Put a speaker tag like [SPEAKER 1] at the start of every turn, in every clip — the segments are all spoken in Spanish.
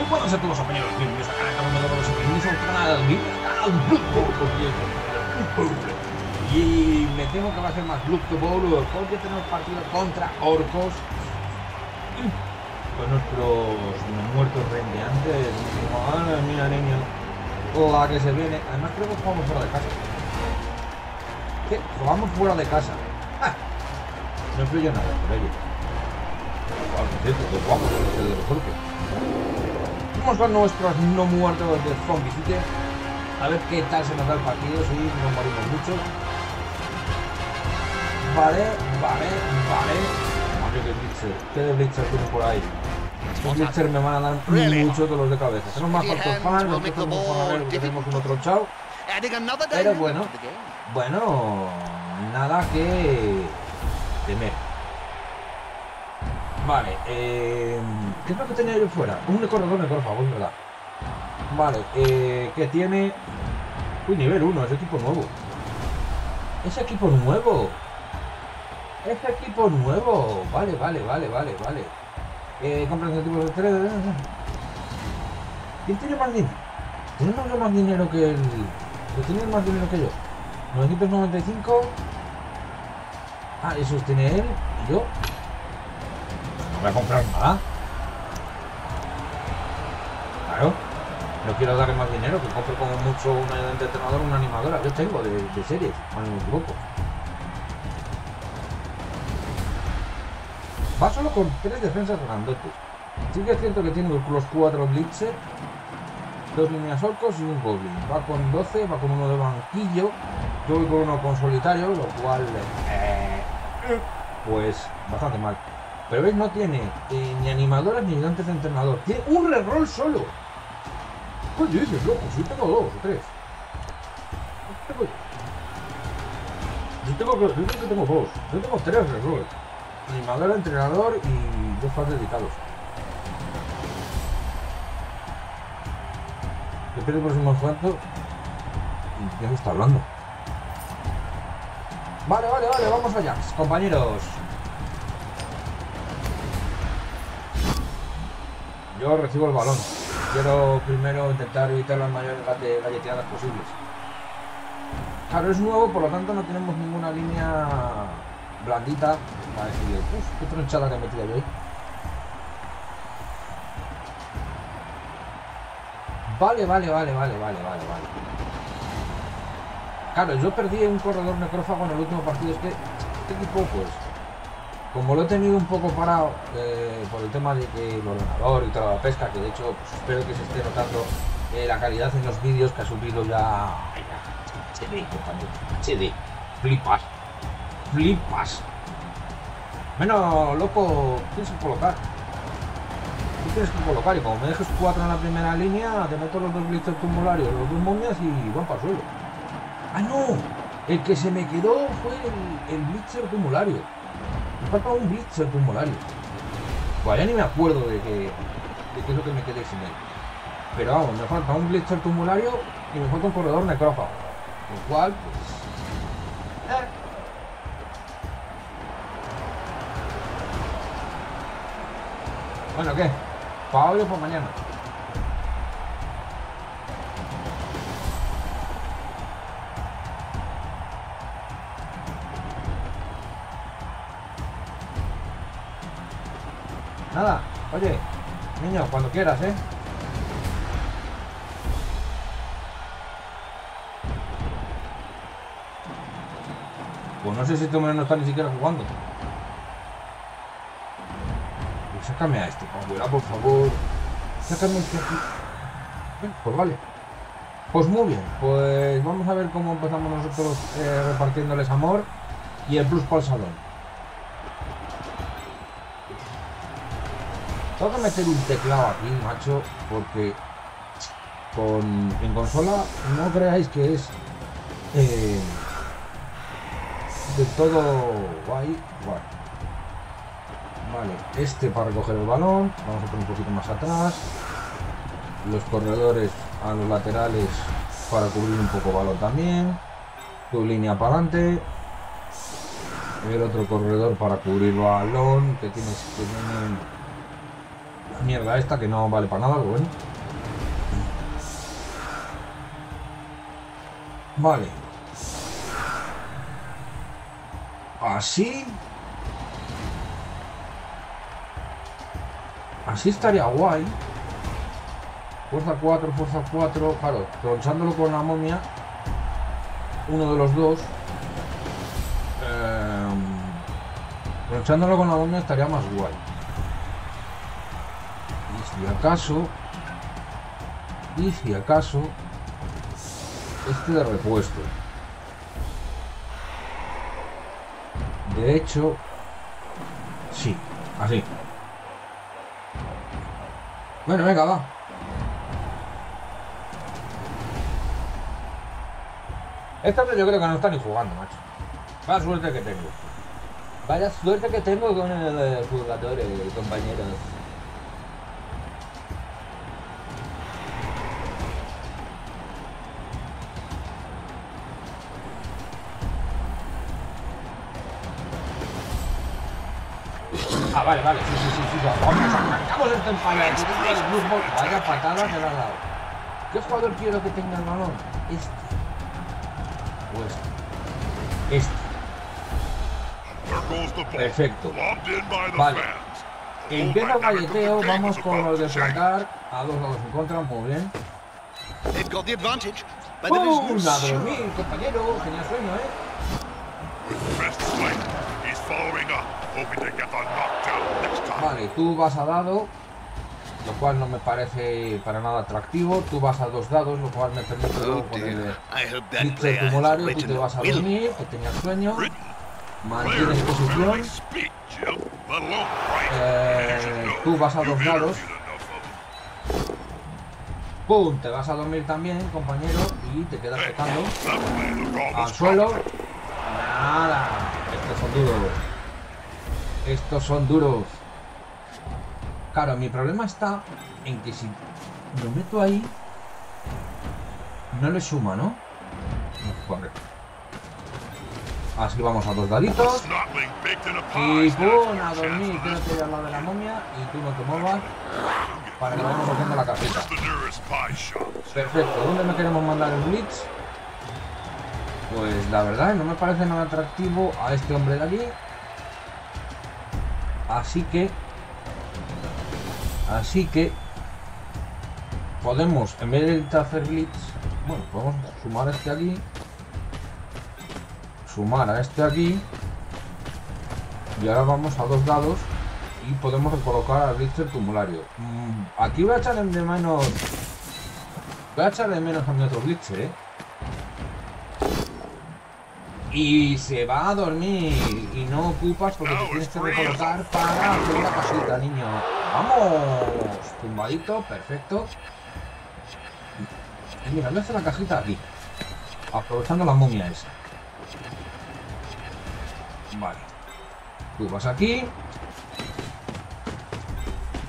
[SPEAKER 1] Muy a todos compañeros, bienvenidos a al canal, Bowl. Y me temo que va a ser más Blood Bowl porque tenemos partido contra Orcos. Con nuestros muertos rendeantes, madre mía niña, la que se viene. Además creo que jugamos fuera de casa. ¿Qué? Jugamos fuera de casa. ¡Ah! No influye nada, por ello. De los orcos. Vamos con nuestros no muertos de Zombie City. A ver qué tal se nos da el partido, si no morimos mucho. Vale, vale, vale. Madre que Blitzer. ¿Qué de Blitzer tiene por ahí? Blitzer me van a dar mucho dolor de cabeza. Tenemos más factor fan, no tenemos a ver que tenemos un otro chao. Pero bueno, bueno, nada que temer. Vale, eh, ¿qué es lo que tenía yo fuera? Un corredor de favor, ¿verdad? Vale, eh, ¿qué tiene? Uy, nivel 1, es equipo nuevo. Es equipo nuevo. Es equipo nuevo. Vale, vale, vale, vale, vale. Eh, compras de tipo de 3. ¿Quién tiene más dinero? ¿Tiene más dinero que el. que tiene más dinero que yo? 995. Ah, eso tiene él y yo voy a comprar nada. Claro. No quiero darle más dinero, que compre como mucho un entrenador o una animadora. Yo tengo de, de series, no me equivoco. Va solo con tres defensas grandotes. Sí que es cierto que tiene los cuatro blitzer, dos líneas orcos y un goblin. Va con 12, va con uno de banquillo. Yo voy con uno con solitario, lo cual... Eh, pues bastante mal. Pero veis, no tiene eh, ni animadoras ni ayudantes de entrenador. Tiene un reroll solo. ¿Qué dices, loco? Si tengo dos o tres. Yo tengo, yo creo que tengo dos. Yo tengo tres rerolls. Animador, entrenador y dos fans dedicados. Si me cuánto. Y ya me está hablando. Vale, vale, vale, vamos allá, compañeros. Yo recibo el balón. Quiero primero intentar evitar las mayores galleteadas posibles. Claro, es nuevo, por lo tanto no tenemos ninguna línea blandita para decir, qué tronchada que he metido yo ahí. Vale, vale, vale, vale, vale, vale, vale. Claro, yo perdí un corredor necrófago en el último partido. Es que este equipo, pues, como lo he tenido un poco parado eh, por el tema de que el ordenador y toda la pesca, que de hecho pues, espero que se esté notando eh, la calidad en los vídeos que ha subido ya. HD, HD. Flipas. Flipas. Bueno, loco, tienes que colocar. Tú tienes que colocar y como me dejes cuatro en la primera línea, te meto los dos blitzers tumularios, los dos momias y van para el suelo. ¡Ah, no! El que se me quedó fue el, el blitzer tumulario. Me falta un blitzer pulmonario. Pues ya ni me acuerdo de qué, de qué es lo que me quedé sin él. Pero vamos, me falta un blitzer tumulario y me falta un corredor necrófago. Lo cual, pues... Eh. Bueno, ¿qué? ¿Para hoy o para mañana? Nada, oye, niño, cuando quieras, ¿eh? Pues no sé si este hombre no está ni siquiera jugando. Pues sácame a este, abuela, por favor. Sácame este aquí. pues vale. Pues muy bien, pues vamos a ver cómo empezamos nosotros eh, repartiéndoles amor y el plus para el salón. Tengo que meter un teclado aquí, macho, porque con, en consola no creáis que es eh, de todo guay, guay. Vale, este para recoger el balón, vamos a poner un poquito más atrás. Los corredores a los laterales para cubrir un poco balón también. Tu línea para adelante. El otro corredor para cubrir balón que tienes que tener mierda esta que no vale para nada, pero bueno. Vale. Así. Así estaría guay. Fuerza 4, fuerza 4. Claro, tronchándolo con la momia. Uno de los dos. Eh, con la momia estaría más guay. Si acaso. Y si acaso. Este de repuesto. De hecho. Sí, así. Bueno, venga, va. Esta yo creo que no está ni jugando, macho. Vaya suerte que tengo. Vaya suerte que tengo con el jugadores, compañeros. Ah, vale, vale, sí, sí, sí, sí. Vamos, arrancamos este empalado. Vaya patada que le ha dado. ¿Qué jugador quiero que tenga el balón? Este. O este. Este. Perfecto. Vale. Empieza el galleteo, vamos con los de flancar. A dos lados en contra, muy bien. ¡Pum! A dormir, compañero. Tenía sueño, ¿eh? Vale, tú vas a dado, lo cual no me parece para nada atractivo. Tú vas a dos dados, lo cual me permite luego ponerle Blitzer acumulario. Tú te vas a dormir, que tenías sueño. Mantienes posición. Eh, tú vas a dos dados. ¡Pum! Te vas a dormir también, compañero, y te quedas tocando al suelo. Nada. Estos son duros. Estos son duros. Claro, mi problema está en que si lo meto ahí, no le suma, ¿no? Correcto. Así vamos a dos daditos. Y pum, a dormir. Quédate al lado de la momia y tú no te muevas para que vayamos haciendo la casita. Perfecto. ¿Dónde me queremos mandar el blitz? Pues la verdad no me parece nada atractivo a este hombre de aquí. Así que... Así que... Podemos, en vez de hacer blitz... Bueno, podemos sumar este aquí. Sumar a este aquí. Y ahora vamos a dos dados. Y podemos recolocar al blitzer tumulario. Mm, aquí voy a echar de menos... Voy a echar de menos a mi otro blitzer, ¿eh? Y se va a dormir y no ocupas porque te tienes que recolocar para hacer la casita, niño. ¡Vamos! Tumbadito, perfecto. Y mira, me hace la cajita aquí. Aprovechando la momia esa. Vale. Tú vas aquí.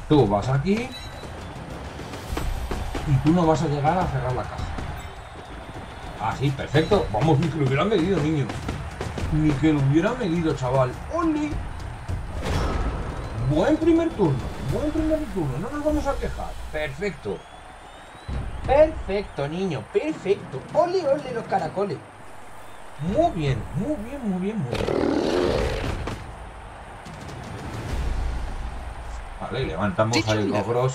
[SPEAKER 1] Tú vas aquí. Y tú no vas a llegar a cerrar la caja. Ah, sí, perfecto. Vamos, ni que lo hubiera medido, niño. Ni que lo hubiera medido, chaval. ¡Oli! Buen primer turno. Buen primer turno. No nos vamos a quejar. Perfecto. Perfecto, niño. Perfecto. ¡Ole, ole los caracoles! Muy bien, muy bien, muy bien, muy bien. Vale, levantamos ahí los gros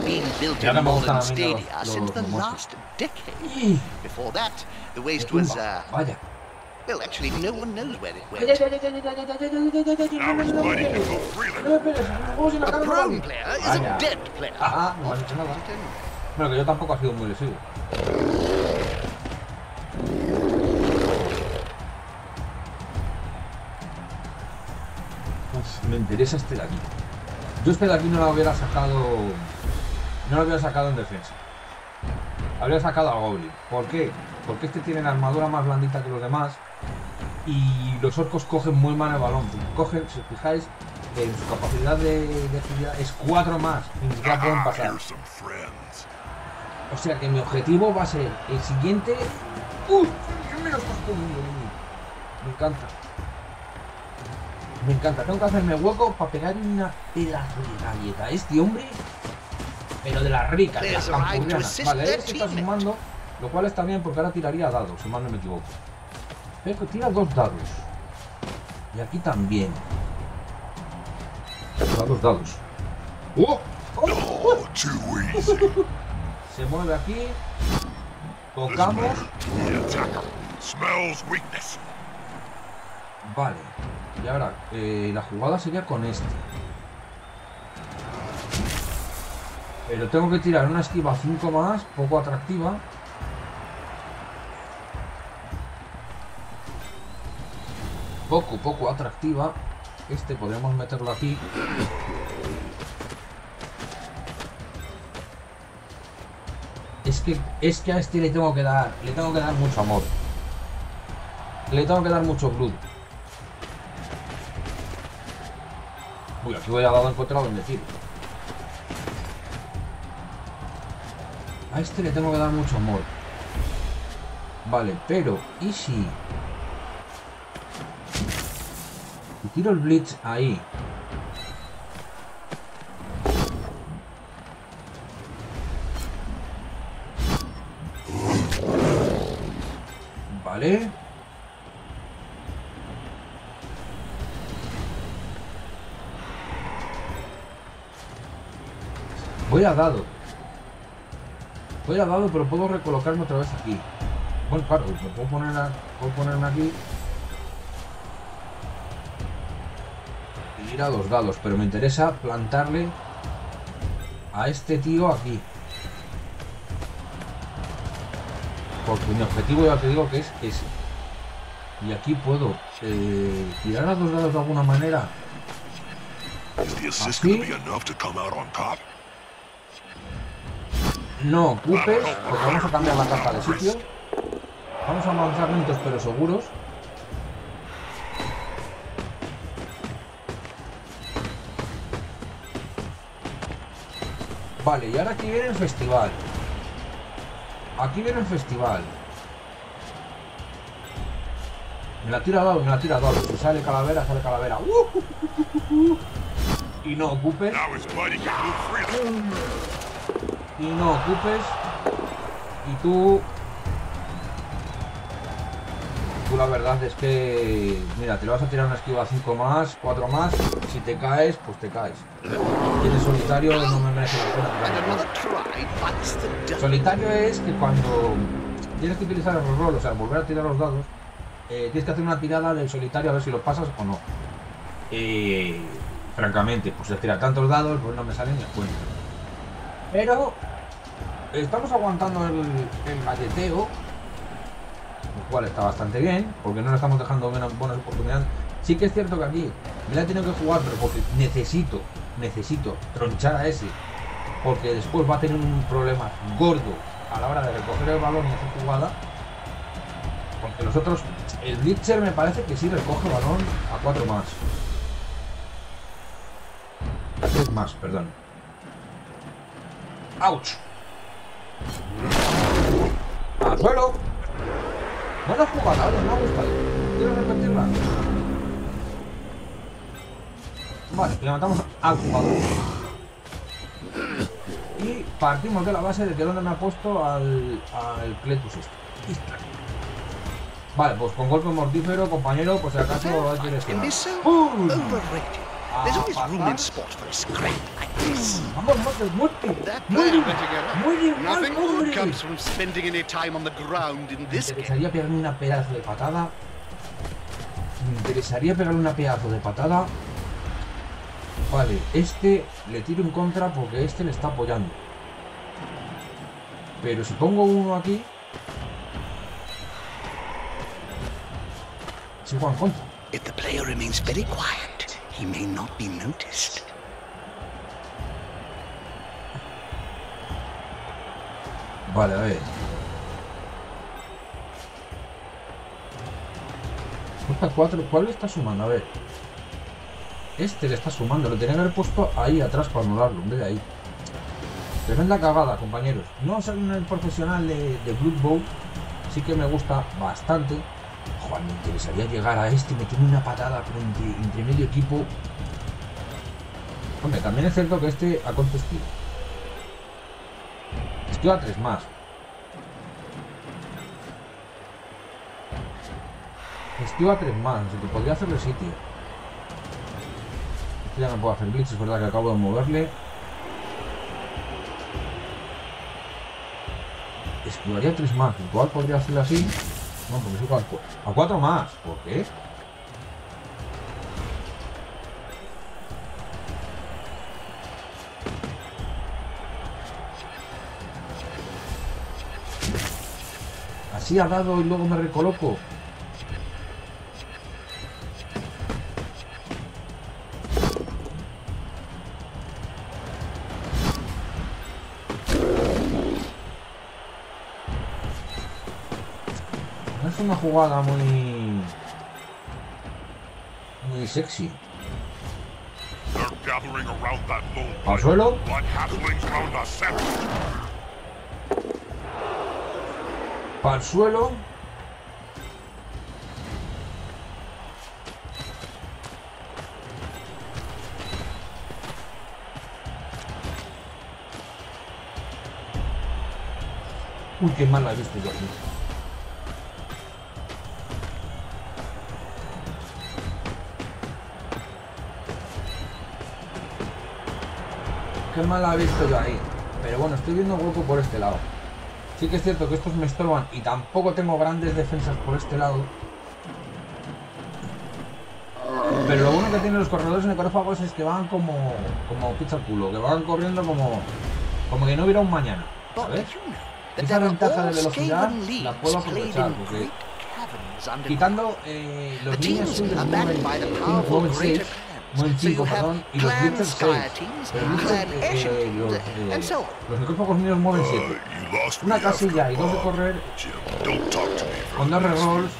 [SPEAKER 2] been built in no me gustan the last decade. Before that, the waste was. Uh,
[SPEAKER 1] Vaya.
[SPEAKER 2] Well, actually, no one knows where it went. A prone player is a dead player.
[SPEAKER 1] Ah, no. Bueno, que yo tampoco he sido muy lesivo. Me interesa este de aquí. Yo este de aquí no lo hubiera sacado. No lo hubiera sacado en defensa. Habría sacado al Goblin. ¿Por qué? Porque este tiene la armadura más blandita que los demás. Y los orcos cogen muy mal el balón. Cogen, si os fijáis, en su capacidad de, de agilidad es 4 más. Y ni siquiera pueden pasar. O sea que mi objetivo va a ser el siguiente. ¡Uy! ¿Qué me lo estás poniendo, niño? Me encanta. Me encanta, tengo que hacerme hueco para pegar una pedazo de galleta. Este hombre, pero de las ricas, de las campurianas. Vale, este está sumando, lo cual está bien porque ahora tiraría dados, si mal no me equivoco. Pero tira dos dados. Y aquí también. Tira dos dados. ¡Oh! ¡Oh! Se mueve aquí. Tocamos. Vale. Y ahora, eh, la jugada sería con este. Pero tengo que tirar una esquiva 5 más, poco atractiva. Poco, poco atractiva. Este podemos meterlo aquí. Es que, es que a este le tengo que dar, le tengo que dar mucho amor. Le tengo que dar mucho blood. Uy, aquí voy a dar encontrado donde tiro. A este le tengo que dar mucho amor. Vale, pero, ¿y si... Y tiro el blitz ahí. Vale. Voy a dado. Voy a dado, pero puedo recolocarme otra vez aquí. Bueno, claro, me puedo, poner puedo ponerme aquí. Y ir a dos dados, pero me interesa plantarle a este tío aquí. Porque mi objetivo ya te digo que es ese. Y aquí puedo eh, tirar a dos dados de alguna manera. Así. No ocupes, porque vamos a cambiar la carta de sitio. Vamos a avanzar lentos pero seguros. Vale, y ahora aquí viene el festival. Aquí viene el festival. Me la tira dado, me la tira dado. Si sale calavera, sale calavera. y no ocupes y no ocupes y tú. Tú la verdad es que mira te le vas a tirar una esquiva 5 más 4 más. Si te caes pues te caes. Tienes solitario no me merece la pena solitario es que cuando tienes que utilizar el rol o sea volver a tirar los dados eh, tienes que hacer una tirada del solitario a ver si lo pasas o no. Francamente pues si tirar tantos dados pues no me salen ni a cuenta. Pero estamos aguantando el, el galleteo, lo cual está bastante bien, porque no le estamos dejando buenas, buenas oportunidades. Sí que es cierto que aquí me la he tenido que jugar, pero porque necesito, necesito tronchar a ese, porque después va a tener un problema gordo a la hora de recoger el balón y hacer jugada. Porque los otros, el Blitzer me parece que sí recoge balón a cuatro más. A más, perdón. ¡Auch! ¡Al suelo! Buena jugada, no me ha gustado. ¿Quieres repetirla? Vale, levantamos al jugador. Y partimos de la base de que donde me ha puesto al, al Cletus este. Vale, pues con golpe mortífero, compañero, pues si acaso hay que ¡Pum! There's always room in sport for a scrap like this. Vamos, muerte, That
[SPEAKER 2] man better get up. Nothing good comes from spending any time on the ground in this
[SPEAKER 1] Me interesaría pegarle una pedazo de patada. Me interesaría pegarle una pedazo de patada. Vale, este le tiro en contra porque este le está apoyando. Pero si pongo uno aquí... Se juega en contra.
[SPEAKER 2] If the player remains very quiet,
[SPEAKER 1] Vale, a ver. Cuesta 4. ¿Cuál le está sumando? A ver. Este le está sumando. Lo tenía que haber puesto ahí atrás para anularlo. En vez de ahí. Tremenda cagada, compañeros. No ser un profesional de, de Blood Bowl. Sí que me gusta bastante Juan, me interesaría llegar a este, meterme una patada, pero entre, medio equipo. Hombre, también es cierto que este ha contestado. Esquiva tres más. Esquiva tres más, así que podría hacerle sitio. Este ya no puedo hacer blitz, es verdad que acabo de moverle. Esquivaría tres más, igual podría hacerle así. No, porque a, a cuatro más. ¿Por qué? Así ha dado y luego me recoloco. Una jugada muy... Muy sexy. Al suelo. Al suelo. Uy, qué mal la he visto yo aquí. Qué mal ha visto yo ahí. Pero bueno, estoy viendo hueco por este lado. Sí que es cierto que estos me estorban y tampoco tengo grandes defensas por este lado. Pero lo bueno que tienen los corredores necrófagos es que van como, como pizza culo, que van corriendo como, como que no hubiera un mañana. ¿Sabes? Esa ventaja de velocidad la puedo aprovechar porque quitando eh, los niños siempre mueven 6 Buen 5, perdón, y los 6. Pero eh, los, eh, los equipos míos mueven 7. Una casilla y dos de correr. Con dos rerolls.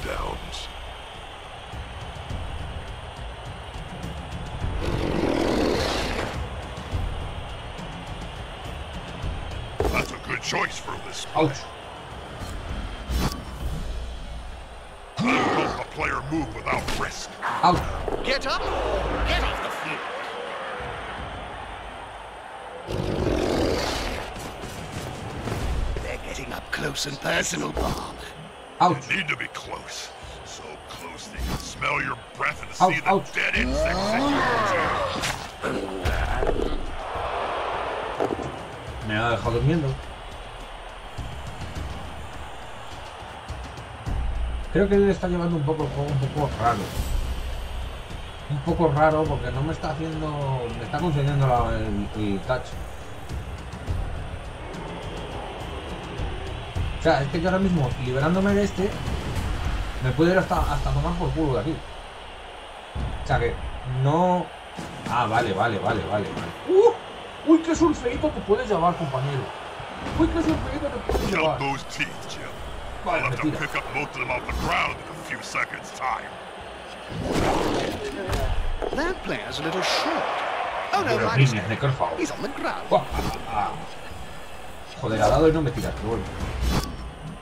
[SPEAKER 1] Ouch. Player move without risk. Ouch. Get up! Get off the field! They're getting up close and personal, Bob. Ouch. You need to be close. So close they can smell your breath and ouch, see the ouch. dead insects Me ha dejado durmiendo. Creo que él está llevando un poco el juego un poco raro un poco raro porque no me está haciendo. me está concediendo el, touch. O sea, es que yo ahora mismo, liberándome de este, me puedo ir hasta, hasta tomar por culo de aquí. O sea que no. Ah, vale, vale, vale, vale, vale. ¡Uh! ¡Uy, qué surfeito te puedes llevar, compañero! ¡Uy, qué surfeito te puedes llevar! Vale, me tira. That player's a little short. Oh no, right. He's on the ground. Joder, ha dado y no me tiras, pero bueno.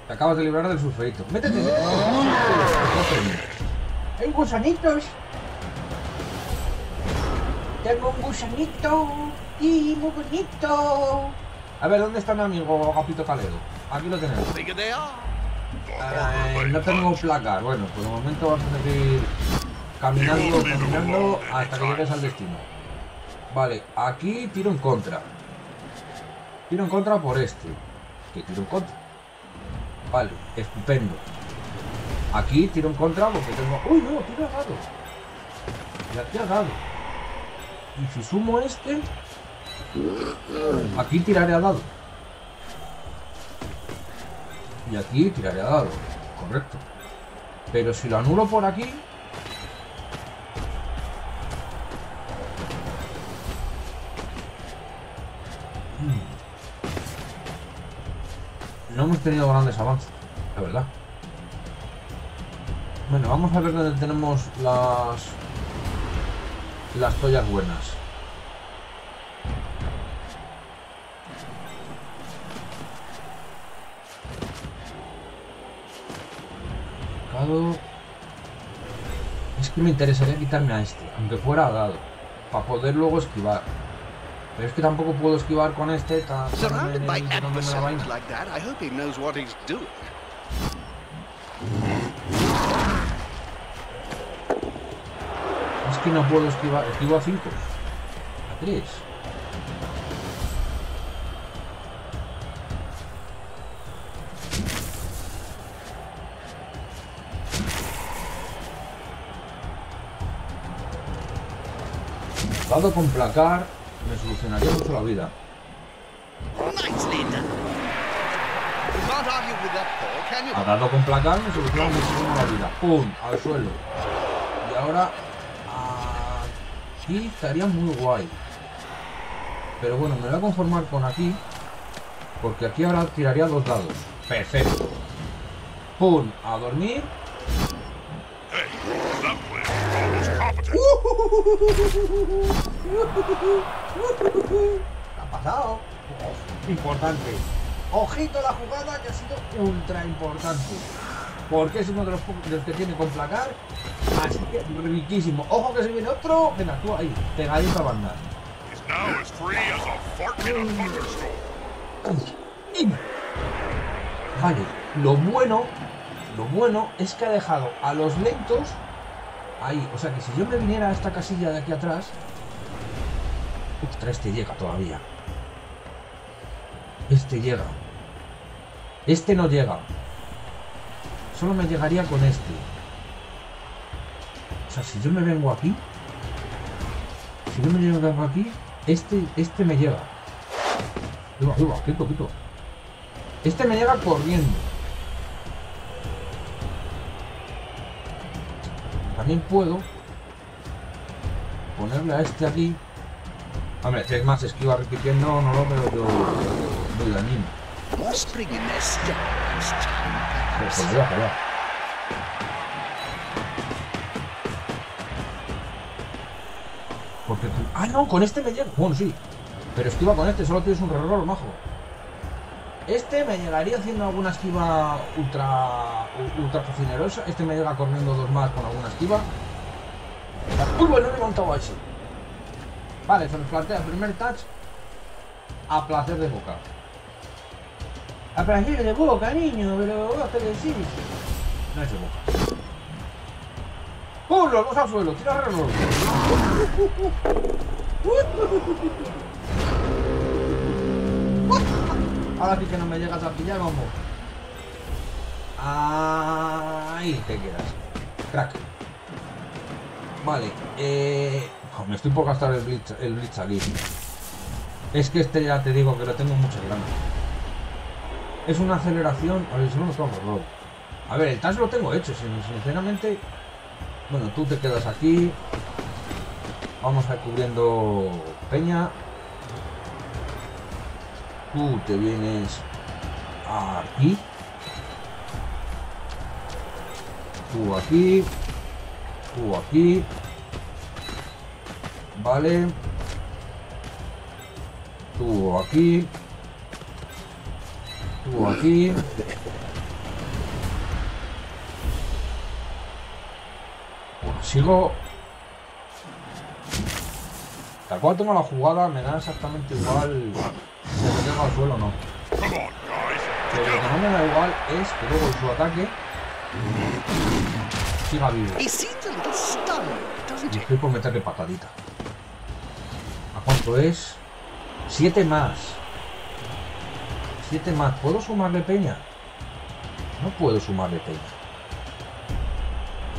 [SPEAKER 1] Te acabas de librar del sulfurito. Métete. Hay gusanitos. Tengo un gusanito. Y muy bonito. A ver, ¿dónde está mi amigo Gapito Caledo? Aquí lo tenemos. Eh, no tengo placas. Bueno, por el momento vamos a seguir caminando, caminando hasta que llegues al destino. Vale, aquí tiro en contra. Tiro en contra por este. Que tiro en contra. Vale, estupendo. Aquí tiro en contra porque tengo... ¡Uy, no! Tiro a dado. Y aquí ha dado. Y si sumo este... Aquí tiraré a dado. Y aquí tiraré a dado. Correcto. Pero si lo anulo por aquí... Hmm. No hemos tenido grandes avances, la verdad. Bueno, vamos a ver dónde tenemos las... Las toallas buenas. Es que me interesaría quitarme a este, aunque fuera dado, para poder luego esquivar. Pero es que tampoco puedo esquivar con este.
[SPEAKER 2] Surrounded by adversaries like that, I hope he knows what he's doing.
[SPEAKER 1] Es que no puedo esquivar, esquivo a 5. A 3. Dado con placar, me solucionaría mucho la vida. Ha dado con placar, me soluciona muchísimo la vida. ¡Pum! Al suelo. Y ahora aquí estaría muy guay. Pero bueno, me voy a conformar con aquí. Porque aquí ahora tiraría dos dados. Perfecto. ¡Pum! A dormir. Ha pasado? Importante. Ojito la jugada que ha sido ultra importante. Porque es uno de los, de que tiene con placar. Así que riquísimo. Ojo que se viene otro. Venga, tú ahí, pegadito a banda. Vale, lo bueno, lo bueno es que ha dejado a los lentos Ahí, o sea que si yo me viniera a esta casilla de aquí atrás... Ostras, este llega todavía. Este llega. Este no llega. Solo me llegaría con este. O sea, si yo me vengo aquí... Si yo me vengo aquí, este, este me llega. Este me llega corriendo. También puedo ponerle a este aquí. Hombre, si es más esquiva repitiendo, no lo veo yo muy dañino. Pues Porque tú... Ah, no, con este me llega. Bueno, sí. Pero esquiva con este, solo tienes un error, majo. Este me llegaría haciendo alguna esquiva ultra ultra cocinerosa. Este me llega corriendo dos más con alguna esquiva. Uy, bueno, me he montado así. Vale, se nos plantea el primer touch a placer de boca. A placer de boca, niño, pero vos te decís. No es de boca. ¡Pum! Los dos al suelo, tira reloj. Ahora sí que no me llegas a pillar, vamos. Ahí te quedas. Crack. Vale. Eh... me estoy por gastar el blitz, el blitz aquí. Es que este ya te digo que lo tengo mucho grande. Es una aceleración. A ver, si no me error. A ver, el task lo tengo hecho, sinceramente. Bueno, tú te quedas aquí. Vamos a ir cubriendo peña. Tú te vienes aquí. Tú aquí. Tú aquí. Vale. Tú aquí. Tú aquí. Bueno, sigo Tal cual tengo la jugada, me da exactamente igual si me tengo al suelo o no. Pero lo que no me da igual es que luego su ataque siga vivo. Y estoy por meterle patadita. ¿A cuánto es? Siete más. Siete más. ¿Puedo sumarle peña? No puedo sumarle peña.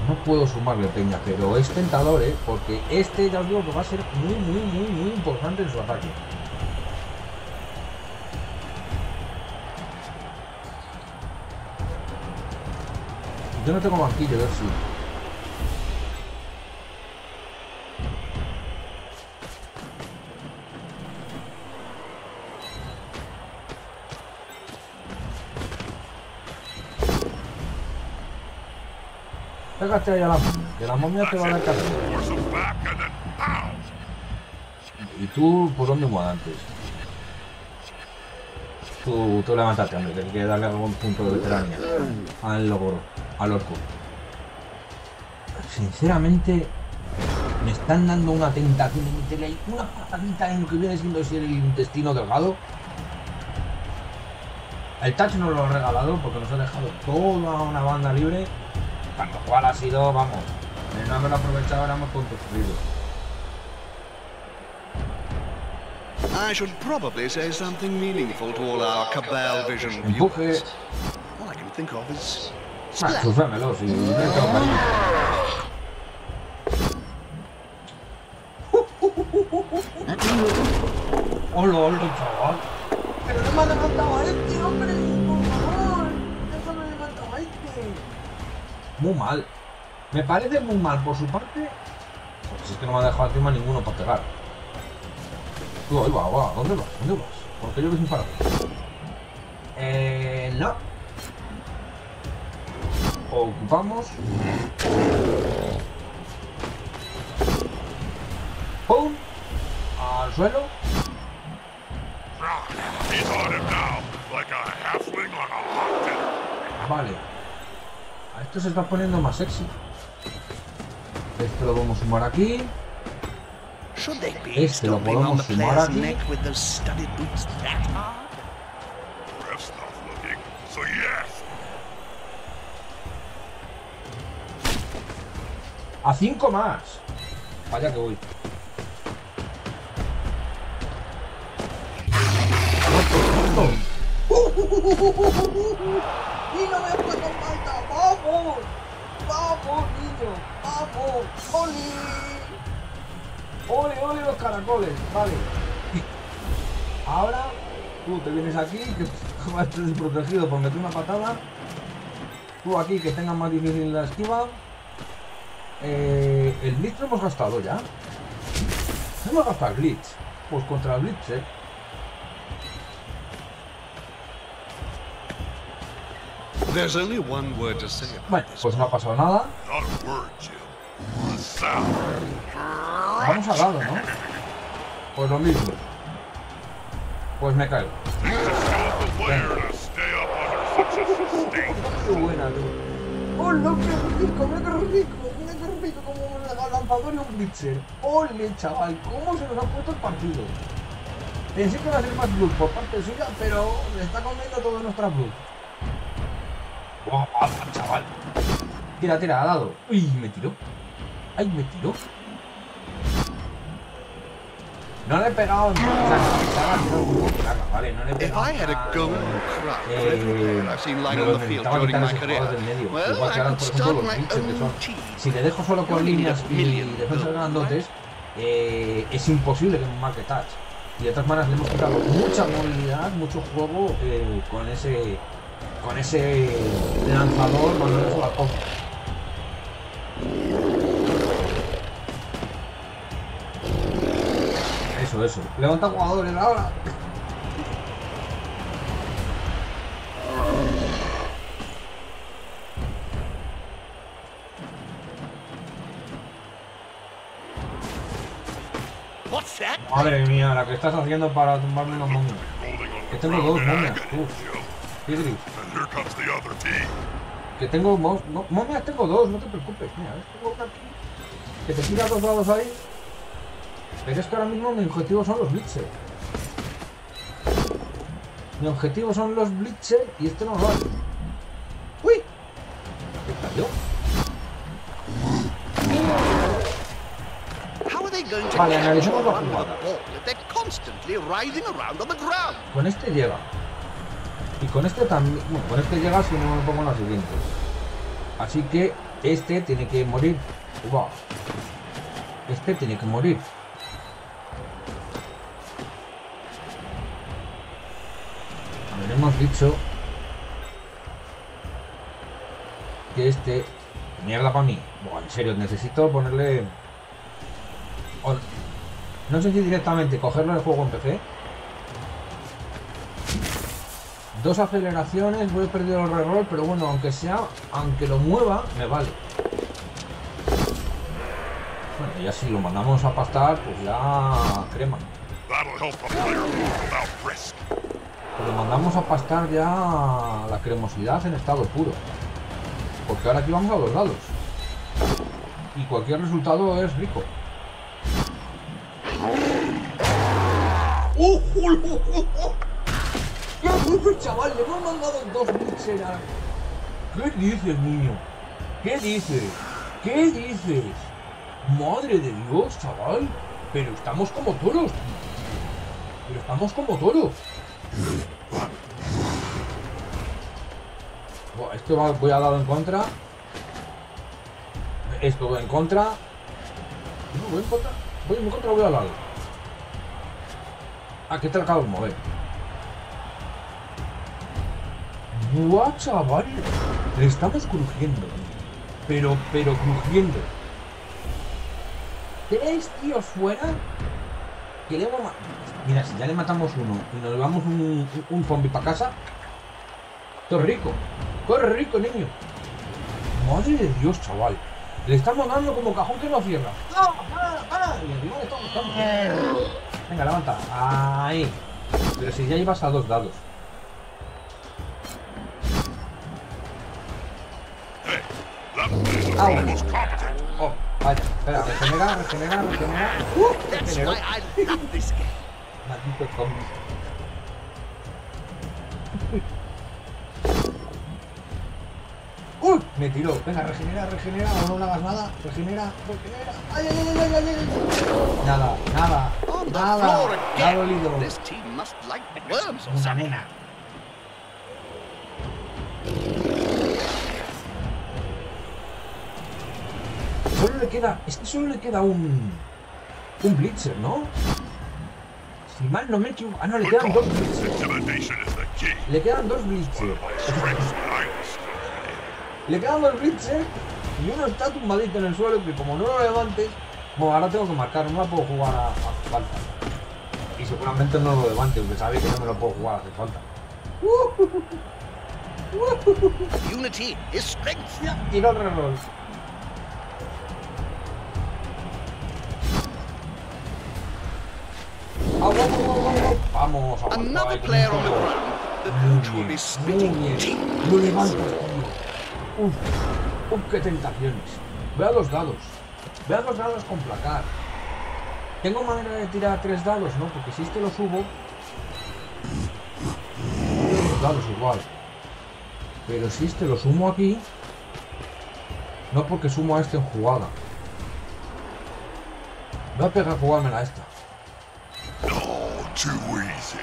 [SPEAKER 1] No puedo sumarle peña, pero es tentador, ¿eh? Porque este ya os digo que va a ser muy, muy, muy, muy importante en su ataque. Yo no tengo banquillo, ver si... Pégate ahí a la momia, que la momia te va a dar. ¿Y tú por dónde antes? Tú, tú levántate, hombre, que hay que darle algún punto de veteranía al logro, al orco. sinceramente, me están dando una tentación de meterle ahí una patadita en lo que viene siendo el intestino delgado. El touch no lo ha regalado porque nos ha dejado toda una banda libre, para lo cual ha sido, vamos, de no haberlo aprovechado éramos puntos perdidos.
[SPEAKER 2] I should probably say something meaningful to all our Cabal Vision viewers. All I can think of is...
[SPEAKER 1] Ah, sufrémelo, si no tengo cariño. Hola, hola, chaval. Pero no me ha levantado a este, hombre, por favor. Déjame levantar a este. Muy mal. Me parece muy mal por su parte. Porque si es que no me ha dejado encima ninguno para pegar. Tú, ahí va, va. ¿Dónde vas? ¿Dónde vas? Porque yo voy sin parar. Eh, no. Ocupamos. ¡Pum! Al suelo. Vale. A esto se está poniendo más sexy. Esto lo vamos a sumar aquí. Este lo podemos sumar aquí. A cinco más. Vaya que voy. ¡Y no me puedo falta! ¡Vamos! ¡Vamos, niño! ¡Vamos! ¡Oli! ¡Ole, ole los caracoles! Vale. Ahora tú te vienes aquí, que vas desprotegido por meter una patada. Tú aquí, que tengas más difícil la esquiva. Eh, el Blitz lo hemos gastado ya. Hemos gastado el Blitz. Pues contra el Blitz, eh.
[SPEAKER 2] There's only one word to say
[SPEAKER 1] bueno, pues no ha pasado nada. Vamos al lado, ¿no? Pues lo mismo. Pues me caigo. Qué buena. ¡Oh, no, qué rico! ¡Mira qué rico! ¡Mira qué rico! Como un lanzador y un blitzer. ¡Ole, chaval! ¿Cómo se nos ha puesto el partido? Pensé que iba a ser más blue por parte suya, pero le está comiendo todas nuestras blue. ¡Wow, chaval! Tira, tira, ha dado. ¡Uy, me tiró! ¡Ay, me tiró! No le he pegado en vale, no le he pegado eh, del medio. Igual que ahora, por ejemplo, los pinches que son... Si le dejo solo con líneas y defensas grandotes, eh, es imposible que me marque touch. Y de todas maneras le hemos quitado mucha movilidad, mucho juego eh, con ese con ese lanzador cuando le la copa. Eso, eso. Levanta jugadores ahora. Madre mía, la que estás haciendo para tumbarme los momios. Que tengo dos momias. Que tengo momias, tengo dos, no te preocupes. Mira, tengo una aquí. Que te tira dos dados ahí. Pero es que ahora mismo mi objetivo son los blitzers. Mi objetivo son los blitzers y este no lo vale. ¡Uy! ¿Qué cayó? Vale, analicemos la jugada. Con este llega. Y con este también... Bueno, con este llega si no me pongo en la siguiente. Así que este tiene que morir. Uva. Este tiene que morir. Hemos dicho que este mierda para mí. En serio necesito ponerle no sé si directamente cogerlo en el juego en PC dos aceleraciones voy a perder el reroll pero bueno aunque sea aunque lo mueva me vale. Bueno ya si lo mandamos a pastar pues ya crema lo mandamos a pastar ya la cremosidad en estado puro. Porque ahora aquí vamos a los lados. y cualquier resultado es rico. ¡Oh, qué dices, chaval? Le hemos mandado dos blitzeras. ¿Qué dices, niño? ¿Qué dices? ¿Qué dices? Madre de Dios, chaval. Pero estamos como toros. Pero estamos como toros. Esto voy a dar en contra. Esto voy en contra. No, voy en contra. Voy en contra voy al lado. Ah, que te acabo de mover. Buah, chaval. Le estamos crujiendo. Pero, pero crujiendo. ¿Tres tíos fuera? Que le vamos Mira, si ya le matamos uno y nos llevamos un, un zombie para casa. Es rico. Corre rico, niño. Madre de Dios, chaval. Le estamos dando como cajón que no cierra. Venga, levanta. Ahí. Pero si ya llevas a dos dados. Ah. Oh, vaya. Espera, regenera, regenera, regenera. Uh, regeneró. Maldito zombie. ¡Uy! Me tiró. Venga, regenera, regenera. O no le hagas nada. Regenera, regenera. ¡Ay, ay, ay, ay, ay! ay! Nada, nada. Nada. Nada dolido. Una nena. Solo le queda... Es que solo le queda un... Un Blitzer, ¿no? Si mal no me equivoco... Ah, no, le quedan dos. Le quedan dos Blitzers. Le quedan dos Blitzers y uno está tumbadito en el suelo que como no lo levantes... Bueno, ahora tengo que marcar, no la puedo jugar a, a falta. Y seguramente no lo levante, porque sabe que no me lo puedo jugar a hacer falta.
[SPEAKER 2] Unity is strength.
[SPEAKER 1] Y no error. Vamos,
[SPEAKER 2] Another player on the ground. The coach will be spitting
[SPEAKER 1] Lo tío. Uf, uf, qué tentaciones. Ve a los dados. Ve a los dados con placar. ¿Tengo manera de tirar tres dados? No, porque si este lo subo... Los dados igual. Pero si este lo sumo aquí... No porque sumo a este en jugada. Voy a pegar a jugármela a esta.
[SPEAKER 3] Too easy.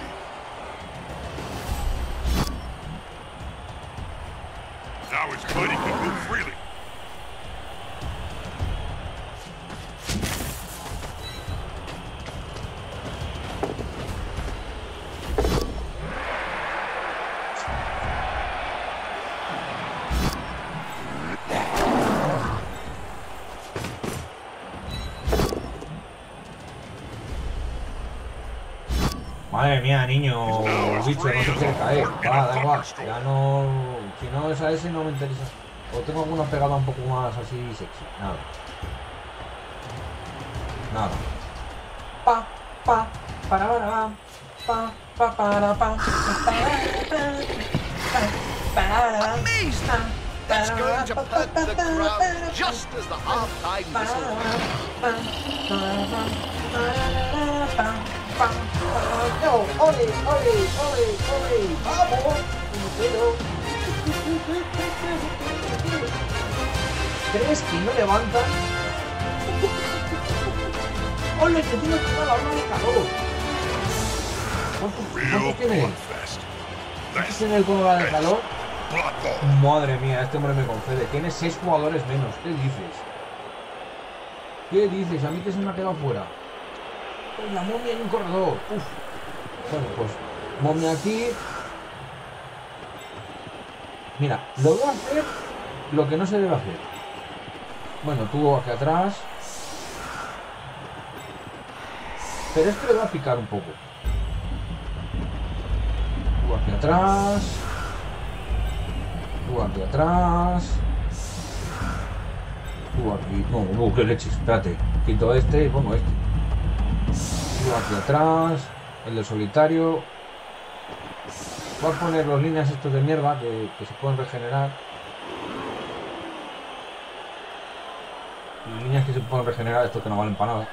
[SPEAKER 3] Now his buddy can move freely.
[SPEAKER 1] Madre mía, niño, bicho, no se quiere caer. Va, da igual. Ya no. Si no es a ese, no me interesa. O tengo alguna pegada un poco más así sexy. Nada. Nada. Pa, pa, para, para, pa, pa, pa, para, pa,
[SPEAKER 2] Amazing! That's going to perk the crowd just as the half-time whistle.
[SPEAKER 1] ¡No! ¡Ole! ¡Ole! ¡Ole! ¡Ole! ¡Vamos! ¿Crees que no levanta? ¡Ole! ¡Que tiene que dar la de calor! ¿Cuánto, tiene? ¿Cuánto tiene el con de calor? Madre mía, este hombre me concede. Tiene seis jugadores menos. ¿Qué dices? ¿Qué dices? A mí que se me ha quedado fuera la momia en un corredor. Bueno, pues momia aquí. Mira, lo voy a hacer lo que no se debe hacer. Bueno, tú aquí atrás. Pero esto le va a picar un poco. Tú aquí atrás. Tú aquí atrás. Tú aquí. No, no, qué leche, espérate. Quito este y pongo este aquí atrás, el de solitario. Voy a poner los líneas estos de mierda que, se pueden regenerar. líneas que se pueden regenerar, esto que no valen para nada.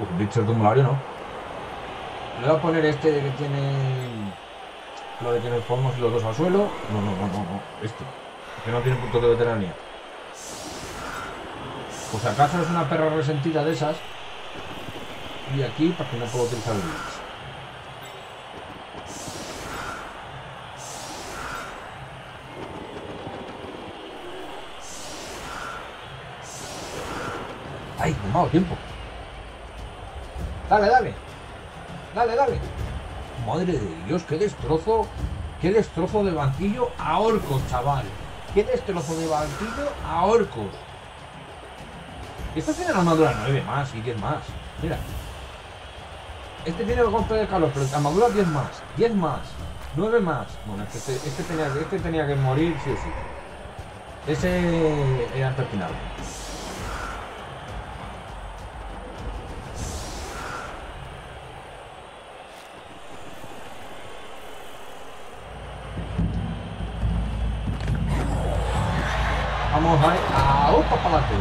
[SPEAKER 1] Uf, bicho de un no. Le voy a poner este de que tiene. Lo de que nos ponemos los dos al suelo. No, no, no, no, no. Este. Que no tiene punto de veteranía. Pues acaso es una perra resentida de esas. Y aquí para que no puedo utilizar el. ¡Ay! Dado tiempo. Dale, dale. Dale, dale. Madre de Dios, qué destrozo. Qué destrozo de banquillo a orcos, chaval. Qué destrozo de banquillo a orcos. Estos tienen armadura 9 más y 10 más. Mira. Este tiene el golpe de calor, pero armadura 10 más. 10 más. 9 más. Bueno, este, este, tenía, este tenía que morir sí o sí. Ese era terminado. Vamos ahí. A opa para adelante.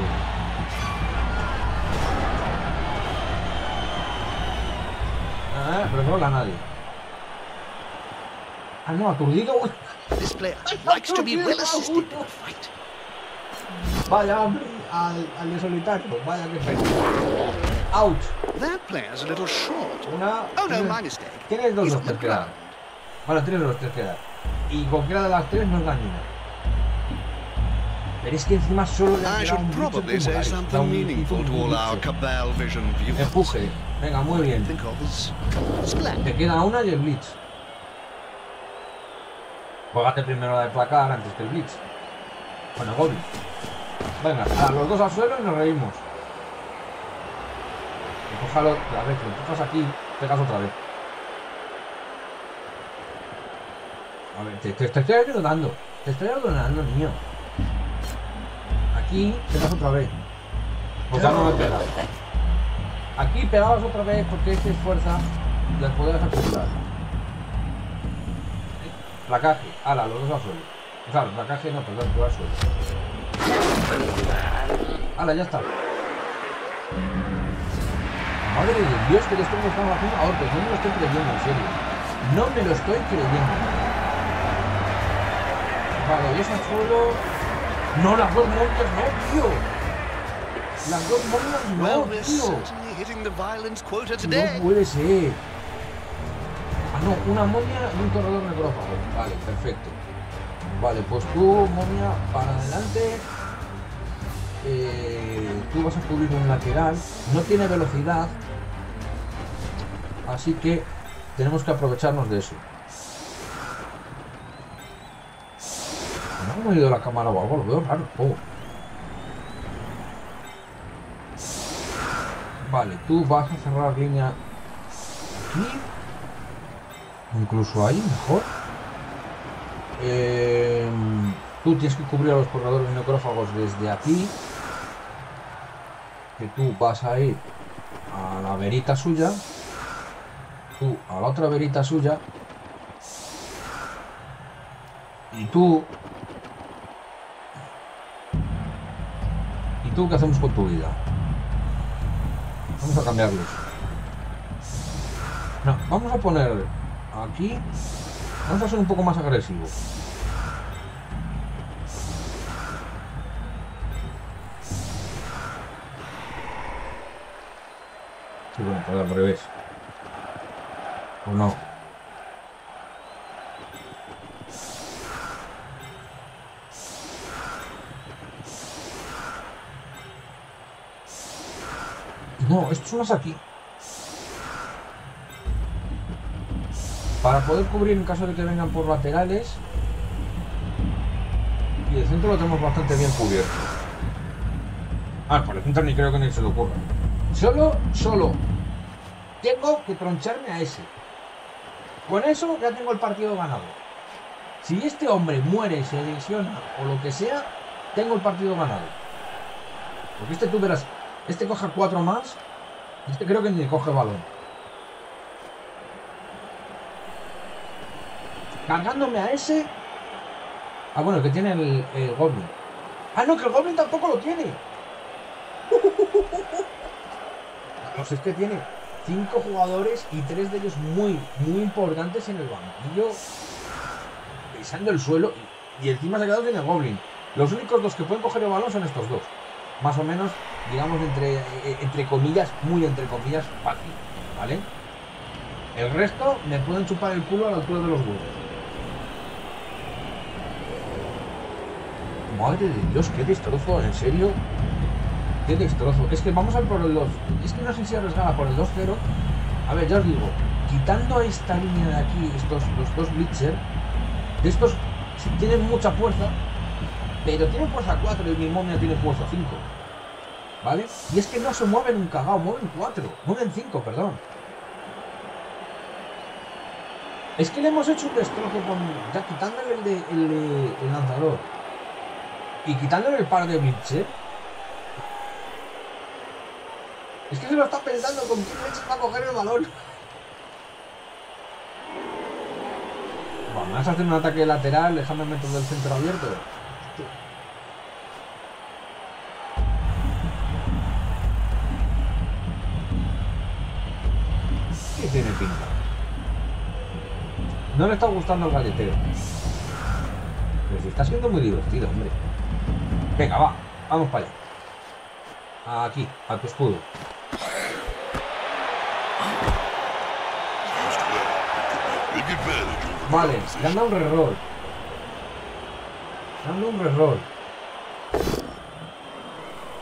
[SPEAKER 1] pero no a nadie. Ah, no, aturdido.
[SPEAKER 2] This player likes to be well assisted in a fight.
[SPEAKER 1] Vaya, hombre, al, al de solitario. Vaya que pena. Out.
[SPEAKER 2] That player's a little short.
[SPEAKER 1] Una.
[SPEAKER 2] Oh no, my mistake.
[SPEAKER 1] Tienes dos de tres que dar. Bueno, tienes dos tres que dar. Y cualquiera de las tres no es dañina. Pero es que encima solo le
[SPEAKER 2] I should probably say something meaningful to all our Cabal Vision viewers.
[SPEAKER 1] Empuje. Venga, muy bien. Te queda una y el Blitz. Juegate primero la de placar antes que el Blitz. Bueno, Gobi. Venga, a los dos al suelo y nos reímos. Empújalo, a ver, lo empujas aquí, pegas otra vez. A ver, te, te, te estoy ayudando. Te estoy ayudando, niño. Aquí, pegas otra vez. Ya no pegas. Aquí pegabas otra vez porque este es fuerza del poder acumular. Placaje, ala, los dos al suelo. Claro, placaje no, perdón, tú al suelo. Ala, ya está. Madre de Dios, que le estoy mostrando haciendo ahorros, no me lo estoy creyendo, en serio. No me lo estoy creyendo. Vale, y al suelo. No, las dos montes no, tío. Las dos momias no, tío. No puede ser. Ah, no, una momia y un corredor necrófago. Vale, perfecto. Vale, pues tú, momia, para adelante. Eh, tú vas a cubrir un lateral. No tiene velocidad. Así que tenemos que aprovecharnos de eso. ¿No ha movido la cámara o algo? Lo veo raro. Oh. Vale, tú vas a cerrar línea aquí. Incluso ahí, mejor. Eh, tú tienes que cubrir a los corredores necrófagos desde aquí. Que tú vas a ir a la verita suya. Tú a la otra verita suya. Y tú... tú qué hacemos con tu vida? Vamos a cambiarlos. No, vamos a poner aquí. Vamos a ser un poco más agresivos. Sí, bueno, pues al revés. O no. Más aquí. Para poder cubrir en caso de que vengan por laterales. Y el centro lo tenemos bastante bien cubierto. Ah, por el centro ni creo que ni se lo ocurra. Solo, solo. Tengo que troncharme a ese. Con eso ya tengo el partido ganado. Si este hombre muere, se lesiona o lo que sea, tengo el partido ganado. Porque este tú verás, este coge cuatro más. Este creo que ni coge balón. cargándome a ese. Ah, bueno, que tiene el, Goblin. Ah, no, que el Goblin tampoco lo tiene. Pues es que tiene cinco jugadores y tres de ellos muy, muy importantes en el banquillo. Pisando el suelo y, encima se ha quedado sin el Goblin. Los únicos dos que pueden coger el balón son estos dos. Más o menos, digamos, entre, eh, entre comillas, muy entre comillas, fácil. ¿Vale? El resto me pueden chupar el culo a la altura de los huevos. Madre de Dios, qué destrozo, en serio. Qué destrozo. Es que vamos a por el 2. Es que no sé si arriesgada por el 2-0. A ver, ya os digo, quitando esta línea de aquí, estos, los dos Blitzer, estos tienen mucha fuerza, pero tienen fuerza 4 y mi momia tiene fuerza 5. ¿Vale? Y es que no se mueven un cagao, mueven 4, mueven 5, perdón. Es que le hemos hecho un destrozo con. Ya quitándole el, de, el, el lanzador y quitándole el par de Blitzer. Es que se lo está pensando con quién leches va a coger el balón. Vas a hacer un ataque lateral, déjame meter del centro abierto. No le está gustando el galleteo. Pero si está siendo muy divertido, hombre. Venga, va, vamos para allá. Aquí, a tu escudo. Vale, le han dado un reroll. Le han dado un reroll.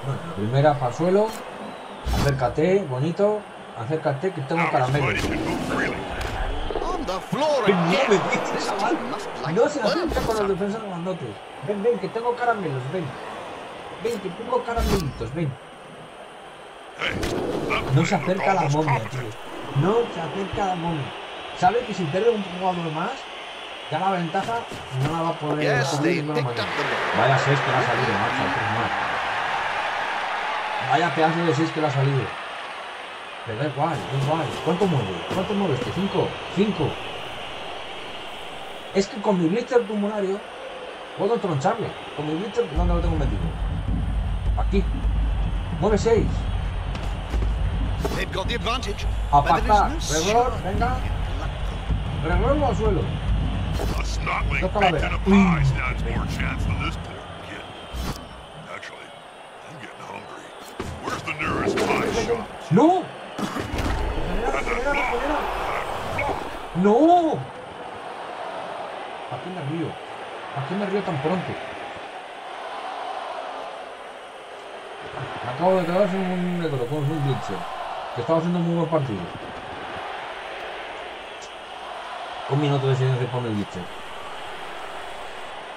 [SPEAKER 1] Bueno, primera para el suelo. Acércate, bonito. Acércate, que tengo caramelo. No se acerca con los defensas grandotes. Ven, ven, que tengo caramelos, ven. Ven, que tengo caramelitos, ven. No se acerca a la momia, tío. No se acerca a la momia. Sabe que si pierde un jugador más, ya la ventaja no la va a poder
[SPEAKER 2] they
[SPEAKER 1] de manera. Vaya 6 que le ha salido, macho. Vaya pedazo de 6 que le ha salido. Pero da igual, da igual. ¿Cuánto mueve? ¿Cuánto mueve este? 5. 5. Es que con mi blitzer tumulario puedo troncharle. Con mi blitzer, ¿dónde lo tengo metido? Aquí. Mueve 6.
[SPEAKER 2] They've got the advantage. But there
[SPEAKER 1] Apartar. Reloj, venga. Reloj al suelo.
[SPEAKER 3] Pie shop?
[SPEAKER 1] ¡No! ¡No! ¿A qué me río? ¿A qué me río tan pronto? Acabo de quedar sin un negro con un blitzer. Que estaba haciendo un muy buen partido. Un minuto de silencio por el blitzer.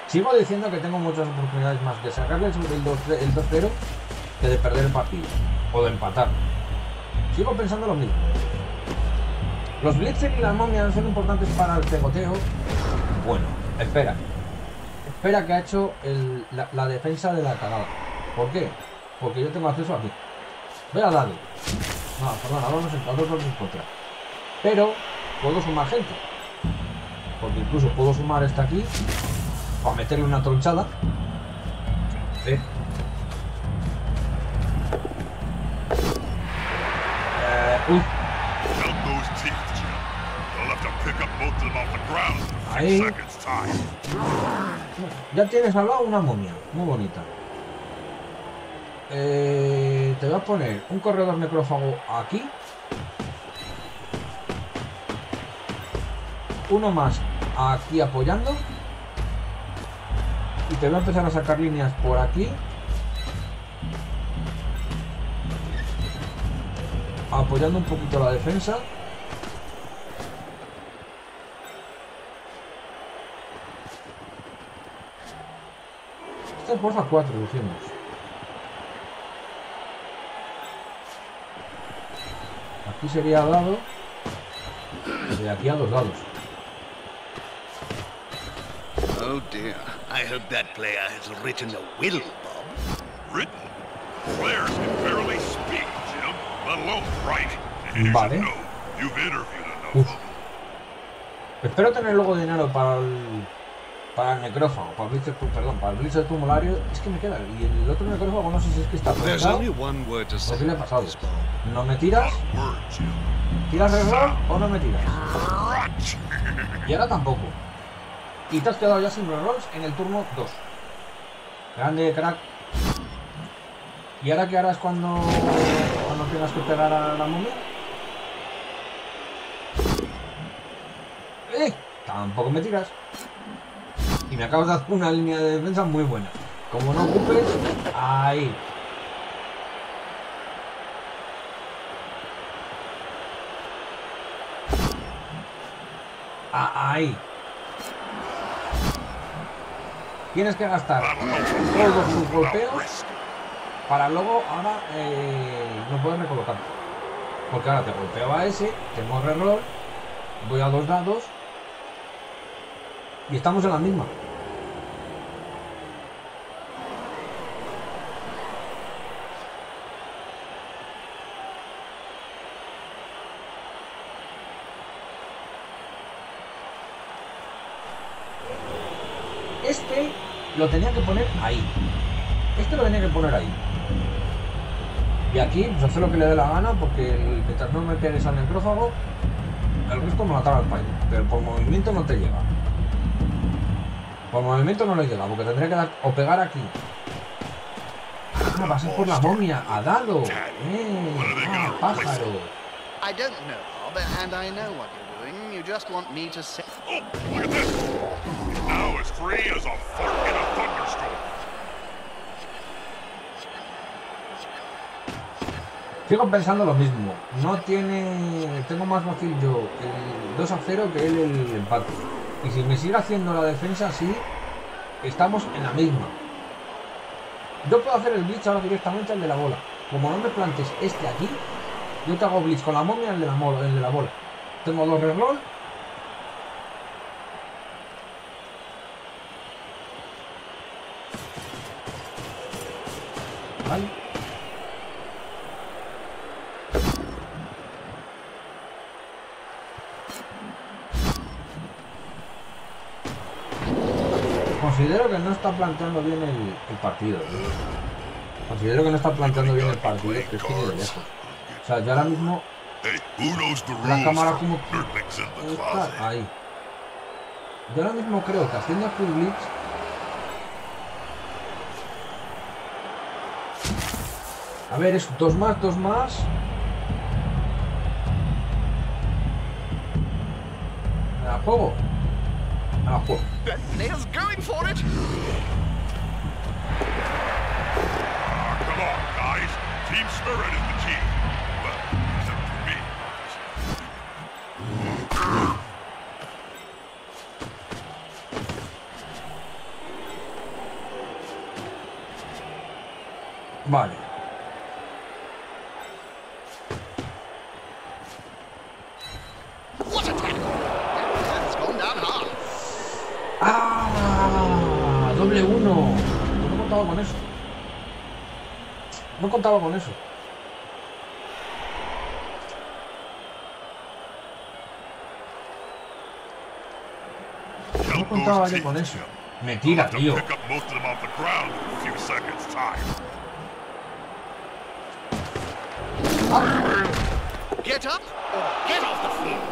[SPEAKER 1] Sigo diciendo que tengo muchas oportunidades más de sacarle el 2-0 el 2-0 que de perder el partido. O de empatar. Sigo pensando lo mismo. Los Blitzer y las momias son importantes para el pegoteo. Bueno, espera. Espera que ha hecho el- la, la defensa de la cagada. ¿Por qué? Porque yo tengo acceso aquí. Voy a darle. No, perdón, ahora no sé, dos dos en contra. Pero puedo sumar gente. Porque incluso puedo sumar esta aquí. Para meterle una tronchada. ¿Eh? Eh, uy, Ahí. Ya tienes al lado una momia, muy bonita. Eh, te voy a poner un corredor necrófago aquí. Uno más aquí apoyando. Y te voy a empezar a sacar líneas por aquí. Apoyando un poquito la defensa. Esta es fuerza 4, dijimos. Aquí sería dado. De aquí a dos dados.
[SPEAKER 2] Oh dear. I hope that player has written a will, Bob.
[SPEAKER 3] Written? Players can barely speak, Jim, let alone write.
[SPEAKER 1] Vale.
[SPEAKER 3] You've interviewed enough.
[SPEAKER 1] Espero tener luego dinero para el, para el necrófago, para el blitzer, perdón, para el blitzer tumulario. Es que me queda. Y el otro necrófago no sé si es que está apretado. ¿O qué le ha pasado? ¿No me tiras? ¿Tiras el reloj o no me tiras? Y ahora tampoco. Y te has quedado ya sin rerolls en el turno 2. Grande, crack. ¿Y ahora qué harás cuando, cuando tengas que pegar a la momia? ¡Eh! Tampoco me tiras. Me acabas de hacer una línea de defensa muy buena. Como no ocupes, ahí. Ah, ahí. Tienes que gastar todos tus golpeos para luego ahora eh, no puedes recolocar. Porque ahora te golpeo a ese, tengo reroll, voy a dos dados y estamos en la misma. Este lo tenía que poner ahí. Este lo tenía que poner ahí. Y aquí, pues hacer lo que le dé la gana, porque mientras no me pegues al necrófago, el resto me lo al país. Pero por movimiento no te llega. Por movimiento no le llega, porque tendría que dar o pegar aquí. Ah, va a ser por la momia, a dado. Eh, ah, pájaro.
[SPEAKER 2] I don't know, Bob, and I know what you're doing. You just want me to say.
[SPEAKER 3] Oh, look at this!
[SPEAKER 1] Sigo pensando lo mismo. No tiene. Tengo más fácil yo el 2 a 0 que él el empate. Y si me sigue haciendo la defensa así, estamos en la misma. Yo puedo hacer el blitz ahora directamente al de la bola. Como no me plantes este aquí, yo te hago blitz con la momia el de la, el de la bola. Tengo dos reroll. Vale. Considero que no está planteando bien el, el partido. ¿eh? Considero que no está planteando bien el partido, que es que de lejos. O sea, yo ahora mismo la cámara como está
[SPEAKER 3] closet?
[SPEAKER 1] ahí. Yo ahora mismo creo que haciendo full blitz A ver, es dos más, dos más. ¿Me la juego? Me la juego.
[SPEAKER 2] That
[SPEAKER 1] contaba con eso. No contaba yo con eso.
[SPEAKER 3] Jim.
[SPEAKER 1] Me
[SPEAKER 3] I'll
[SPEAKER 1] tira,
[SPEAKER 3] have to
[SPEAKER 1] tío.
[SPEAKER 2] Get up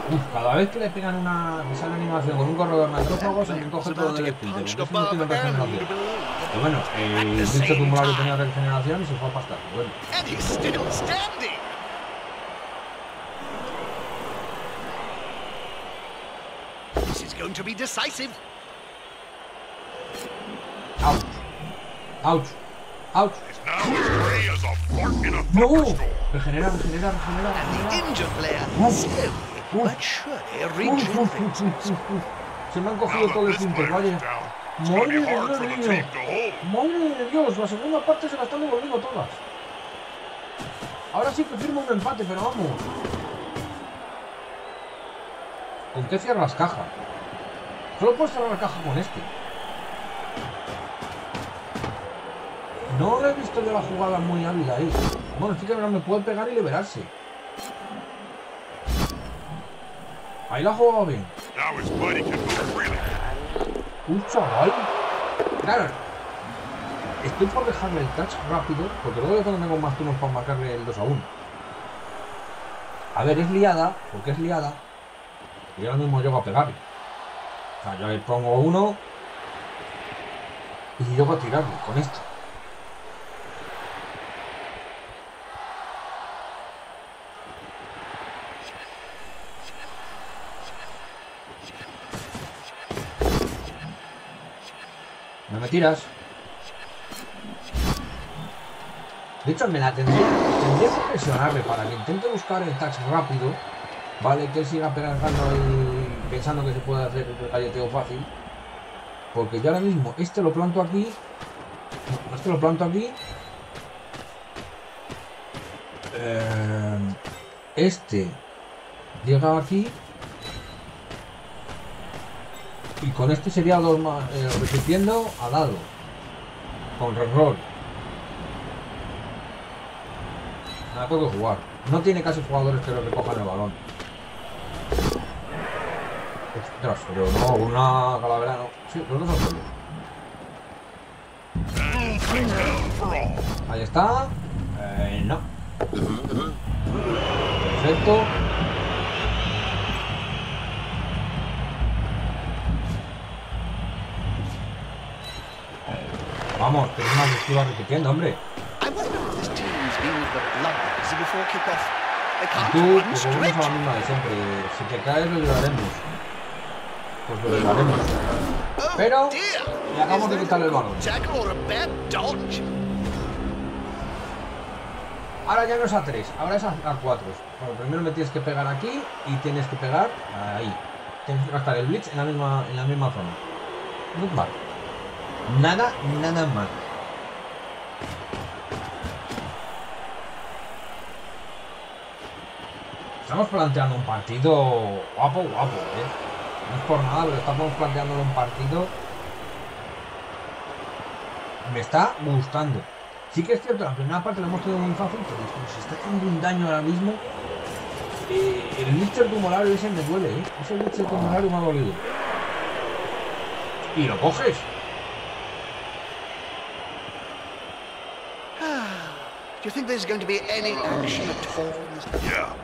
[SPEAKER 1] Uf, cada vez que le pegan una. Sale animación con un corredor necrófago, se me coge todo el espíritu. Porque eso no tiene regeneración. Pero bueno, el bicho tumulario tenía regeneración y se fue a pastar. Bueno.
[SPEAKER 2] This is going to be decisive.
[SPEAKER 1] ouch. Ouch. Ouch. No. Regenera, regenera, regenera. Se me han cogido
[SPEAKER 3] that
[SPEAKER 1] todo el
[SPEAKER 3] this
[SPEAKER 1] tinte,
[SPEAKER 3] player is
[SPEAKER 1] vaya. Madre de Dios
[SPEAKER 3] hold.
[SPEAKER 1] Madre de Dios, la segunda parte se la están devolviendo todas. Ahora sí que firmo un empate, pero vamos. ¿Con qué cierras caja? Solo puedes cerrar la caja con este. No le he visto yo la jugada muy hábil ahí. Bueno, que ahora me puede pegar y liberarse. Ahí la ha jugado bien. Un chaval. Claro. Estoy por dejarle el touch rápido, porque luego cuando tengo más turnos para marcarle el 2 a 1. A ver, es liada, porque es liada. Y ahora mismo llego a pegarle. O sea, yo le pongo uno y llego a tirarle con esto. Tiras. De hecho, me la tendría, tendría que presionarle para que intente buscar el touch rápido. Vale, que siga pegando y pensando que se puede hacer el galleteo fácil. Porque yo ahora mismo este lo planto aquí. Este lo planto aquí. Eh, este llega aquí. Y con este sería dos más, eh, repitiendo al lado. Con reroll. Nada, que jugar. No tiene casi jugadores que lo recojan el balón. Ostras, pero no, una calavera no. Sí, los dos son Ahí está. Eh, no. Perfecto. Vamos, que es más estuvo repitiendo, hombre. Y tú, pues volvemos a la misma de siempre. Si te caes, lo lloraremos. Pues lo lloraremos.
[SPEAKER 2] Oh,
[SPEAKER 1] Pero, le acabamos de
[SPEAKER 2] a
[SPEAKER 1] el balón. Ahora ya no es a 3, ahora es a, 4. Bueno, primero me tienes que pegar aquí y tienes que pegar ahí. Tienes que gastar el blitz en la misma, en la misma zona. Nada, nada mal. Estamos planteando un partido guapo, guapo, ¿eh? No es por nada, pero estamos planteando un partido. Me está gustando. Sí que es cierto, la primera parte la hemos tenido muy fácil, pero es está haciendo un daño ahora mismo. Eh, el Mitchell tumulario ese me duele, ¿eh? Ese Mitchell tumulario me ha dolido. Y lo coges.
[SPEAKER 2] Do you think there's going to be any action at all?
[SPEAKER 3] Yeah.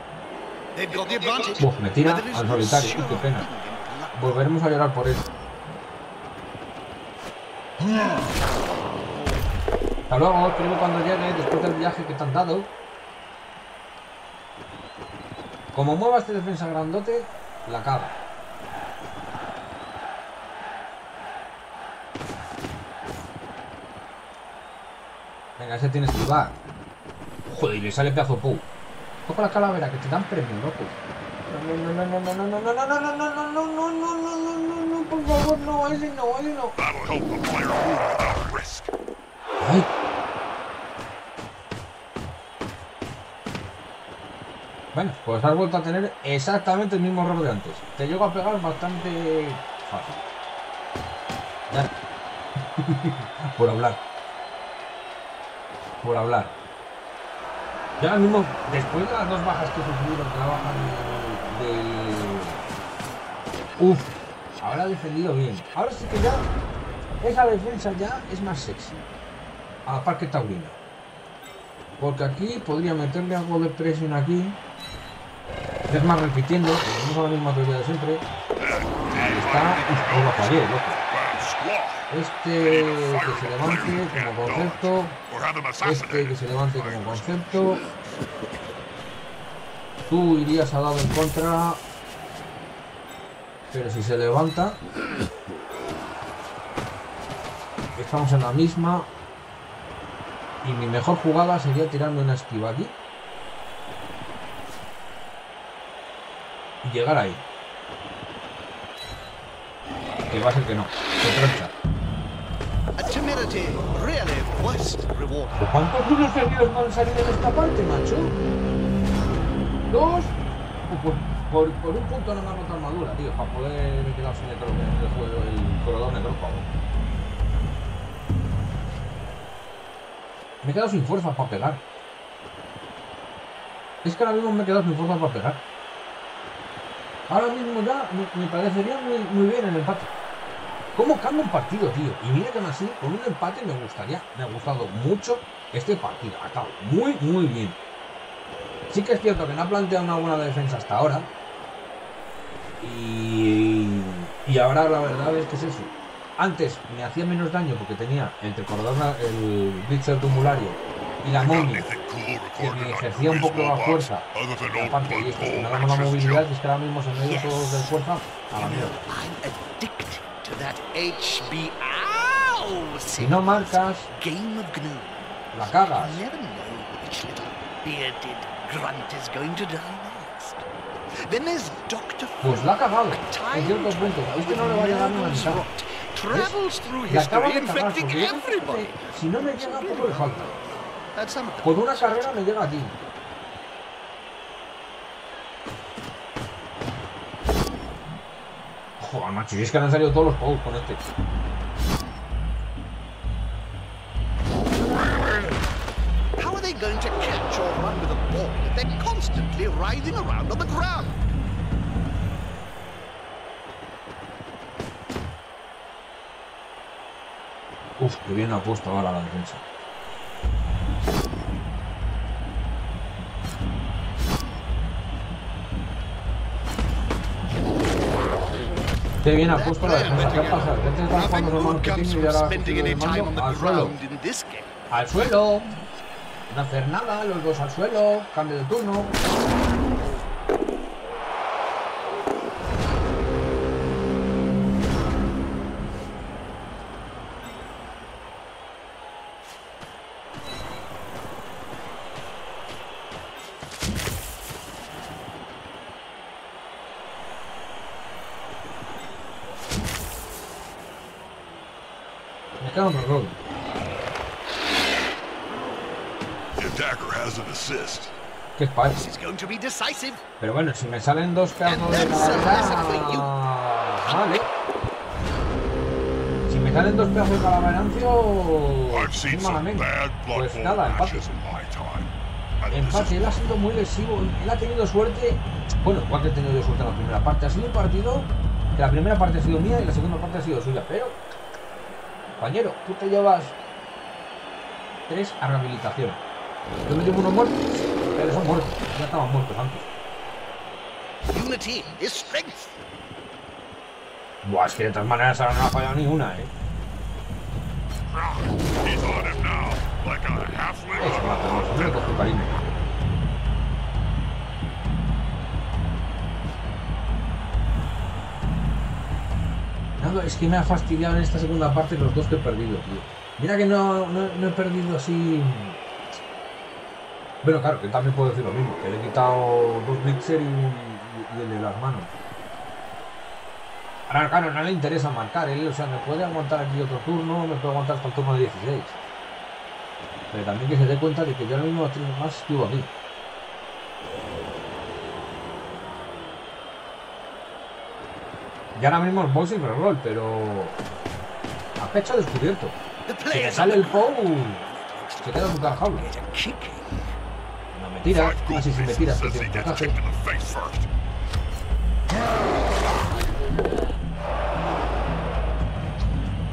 [SPEAKER 2] They've got the advantage.
[SPEAKER 1] Uf, me tira al solitario,
[SPEAKER 2] sure
[SPEAKER 1] uy, qué pena. Volveremos a llorar por eso. Hasta luego, escribo cuando llegue, después del viaje que te han dado. Como mueva este defensa grandote, la caga. Venga, ese tiene que esquivar. Joder, y le sale pedazo pou. Coge la calavera, que te dan premio, loco. No, no, no, no, no, no, no, no, no, no, no, no, no, no, no, no, no, no, no, por favor, no, ese no, ese no. Ay. Bueno, pues has vuelto a tener exactamente el mismo error de antes. Te llego a pegar bastante fácil. Ya. Por hablar. Por hablar. Ya mismo, después de las dos bajas que que la baja del... del- Uf, ahora defendido bien. Ahora sí que ya, esa defensa ya es más sexy. A Parque Taurina. Porque aquí podría meterle algo de presión aquí. Es más repitiendo, tenemos la misma teoría de siempre. Ahí está. Fallé, loco.
[SPEAKER 3] Squad.
[SPEAKER 1] Este que se levante como concepto. Este que se levante como concepto. Tú irías a dado en contra. Pero si se levanta. Estamos en la misma. Y mi mejor jugada sería tirarme una esquiva aquí. Y llegar ahí. Que va a ser que no. Se troncha. ¿Cuántos duros seguidos no han salido en esta parte, macho? ¿Dos? O por, por, por un punto no me ha roto armadura, tío, para poder quedar sin el, juego, el corredor necrófago. Me he quedado sin fuerza para pegar. Es que ahora mismo me he quedado sin fuerza para pegar. Ahora mismo ya me, parecería muy, muy bien el empate. ¿Cómo cambia un partido, tío? Y mira que más así, con un empate me gustaría, me ha gustado mucho este partido. Ha estado muy, muy bien. Sí que es cierto que no ha planteado una buena defensa hasta ahora. Y, ahora la verdad es que es eso. Antes me hacía menos daño porque tenía entre corredor el blitzer tumulario y la momia que me ejercía un poco la fuerza aparte y esto una movilidad es que ahora mismo se me dio todos de fuerza a la mierda si no marcas la cagas. Pues la ha cagado. En ciertos puntos es que no le va a llegar ni a mitad le acaba de cagar porque si no me llega poco le falta con una carrera me llega aquí. Joder, macho, y es que han salido todos los juegos con este. How are they going to catch or run with a ball if they're constantly writhing around on the ground? Uf, que bien ha puesto ahora la defensa. Qué bien ha puesto la defensa. ¿Qué pasado? Antes estaba jugando los marketing y ahora al suelo. Al suelo. No hacer nada, los dos al suelo. Cambio de turno. Que es Pero bueno, si me salen dos pedazos de calavera... Vale. Si me salen dos pedazos de calaverancio... malamente. Pues nada, empate. Empate, él ha sido muy lesivo. Él ha tenido suerte. Bueno, igual que he tenido suerte en la primera parte. Ha sido un partido que la primera parte ha sido mía y la segunda parte ha sido suya. Pero, compañero, tú te llevas tres a rehabilitación. Yo me llevo unos muertos. Pero son muertos. Ya estaban muertos antes. Unity is strength. Buah, es que de todas maneras ahora no ha fallado ni una, eh. Cariño. Es que me ha fastidiado en esta segunda parte los dos que he perdido, tío. Mira que no, no, he perdido así bueno, claro, que también puedo decir lo mismo, que le he quitado dos Blitzer y, el de las manos. Ahora, claro, no le interesa marcar, él, o sea, me puede aguantar aquí otro turno, me puede aguantar hasta el turno de 16. Pero también que se dé cuenta de que yo ahora mismo más estuvo aquí. Y ahora mismo es boxing roll, pero a pecho descubierto. Si me sale el POW, se queda en jaula. Tira, así si me tiras, que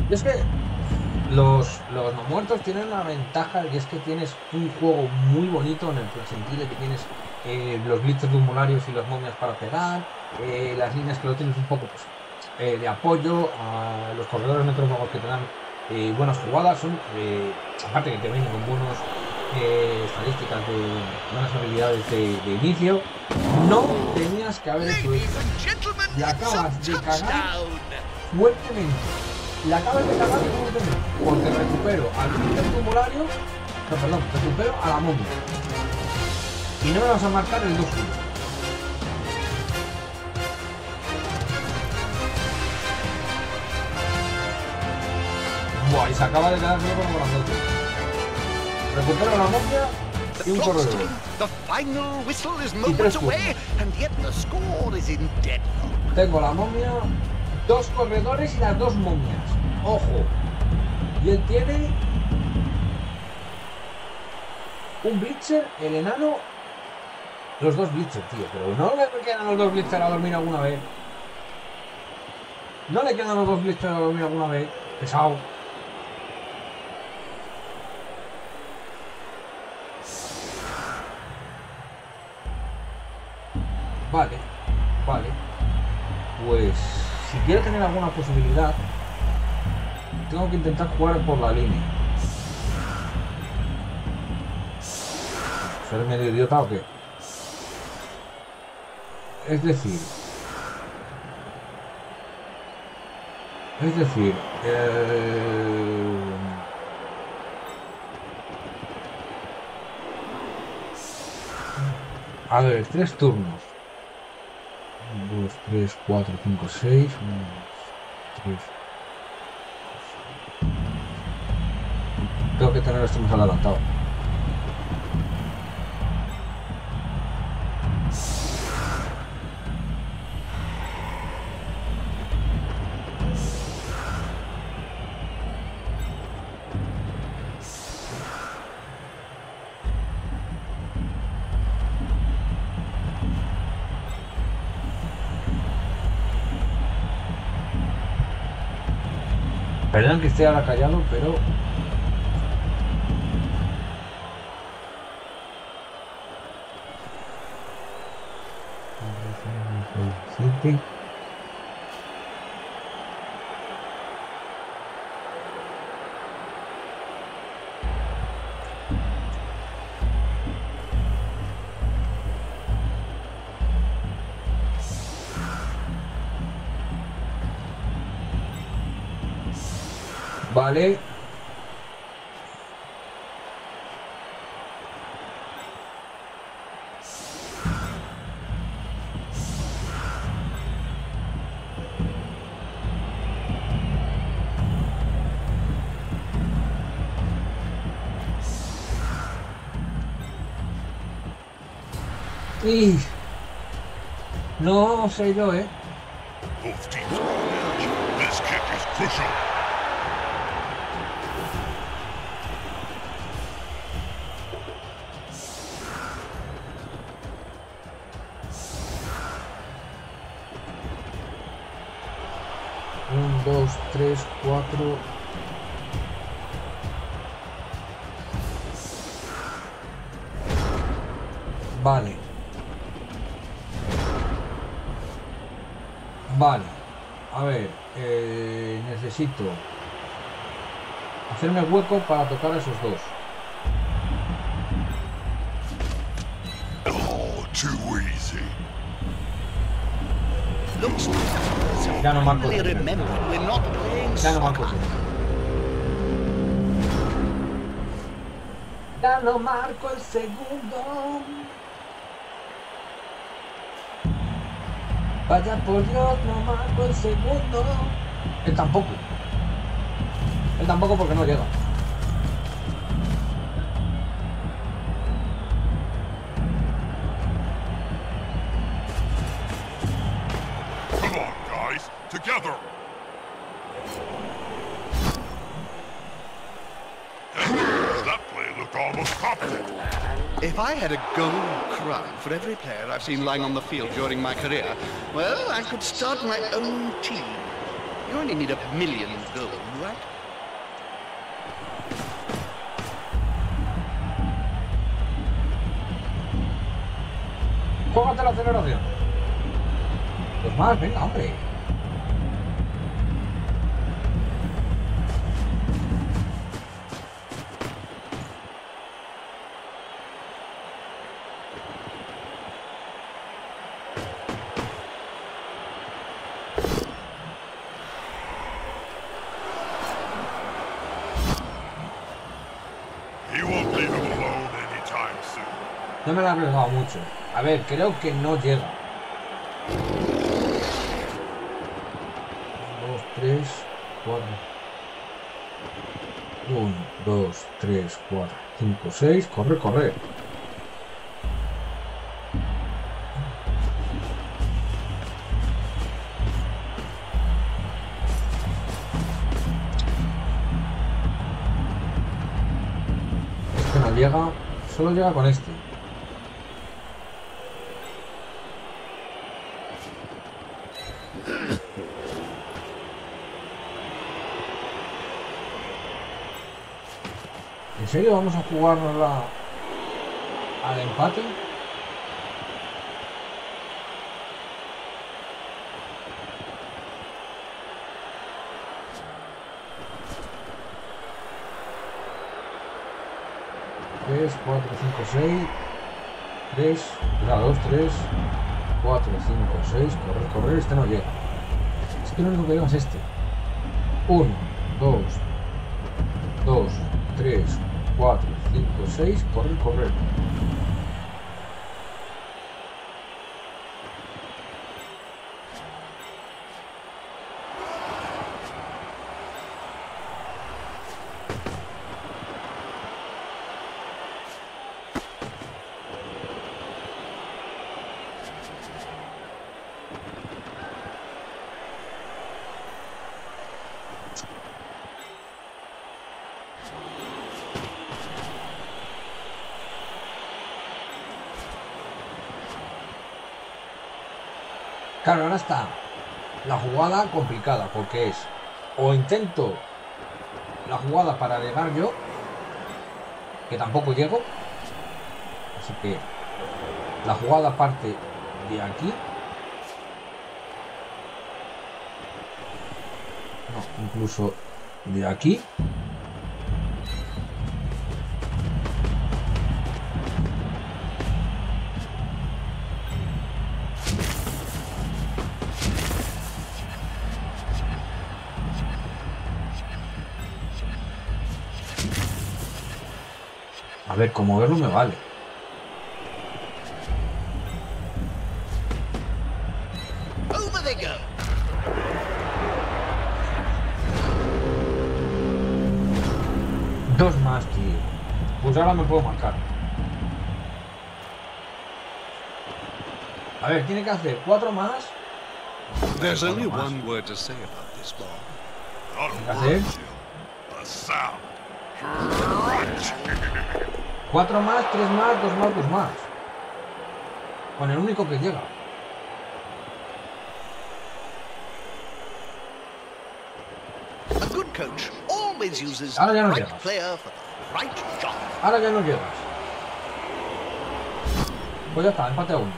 [SPEAKER 1] Y es que los, los no muertos tienen una ventaja y es que tienes un juego muy bonito en el sentido de que tienes eh, los blitzes lumularios y las momias para pegar, eh, las líneas que lo tienes un poco pues, eh, de apoyo, a los corredores necrófagos que te dan buenas jugadas, son, aparte que te vienen con buenos eh, estadísticas de buenas habilidades de, de, inicio, no tenías que haber hecho eso. Y acabas de cagar fuertemente. La acabas de cagar fuertemente. Porque recupero al tumulario, no, perdón, recupero a la momia. Y no me vas a marcar el 2 Buah, y se acaba de quedar solo con grandote. Recupera una momia y un corredor. Y tres Tengo la momia, dos corredores y las dos momias. Ojo. Y él tiene un Blitzer, el enano Los dos blitzers, tío. Pero no le quedan los dos blitzers a dormir alguna vez. No le quedan los dos blitzers a dormir alguna vez. Pesado. Vale, vale. Pues si quiero tener alguna posibilidad, tengo que intentar jugar por la línea. ¿Ser medio idiota o qué? Es decir, es decir, eh, a ver, tres turnos. 2, 3, 4, 5, 6, 3. Tengo que tener esto más adelantado. Perdón que esté ahora callado, pero... Vale. No sé yo, ¿eh? 3, 4... 5. Vale. Vale. A ver, eh, necesito hacerme hueco para tocar a esos dos.
[SPEAKER 3] Too easy.
[SPEAKER 1] Ya no. Ya no marco. Ya no marco el segundo. Vaya por Dios, no marco el segundo. Él tampoco. Él tampoco porque no llega.
[SPEAKER 2] Had a gold crown for every player I've seen lying on the field during my career, well, I could start my own team. You only need a million gold, right?
[SPEAKER 1] Jógate la aceleración. Pues más, venga, hombre. No me lo ha arriesgado mucho. A ver, creo que no llega. 2, 3, 4. 1, 2, 3, 4, 5, 6. Corre, corre. Este no llega, solo llega con este. Serio vamos a jugárnosla al empate? Tres, cuatro, cinco, seis. Tres, la dos, tres, cuatro, cinco, seis. Correr, correr, este no llega. Es que lo único que llega es este. Uno, dos, dos, tres, cuatro, cinco, seis. Correr, correr. Claro, ahora está la jugada complicada, porque es o intento la jugada para llegar yo, que tampoco llego, así que la jugada parte de aquí. No, incluso de aquí. Ver, como verlo me vale. Dos más, tío. Pues ahora me puedo marcar. A ver, tiene que hacer cuatro más.
[SPEAKER 2] There's only one word to say about this ball.
[SPEAKER 1] That's Cuatro más, tres más, dos más, dos más. Con el único que llega.
[SPEAKER 2] A good coach always uses
[SPEAKER 1] Ahora ya no llegas.
[SPEAKER 2] player for the right job.
[SPEAKER 1] Ahora ya no llegas. Pues ya está, empate a uno.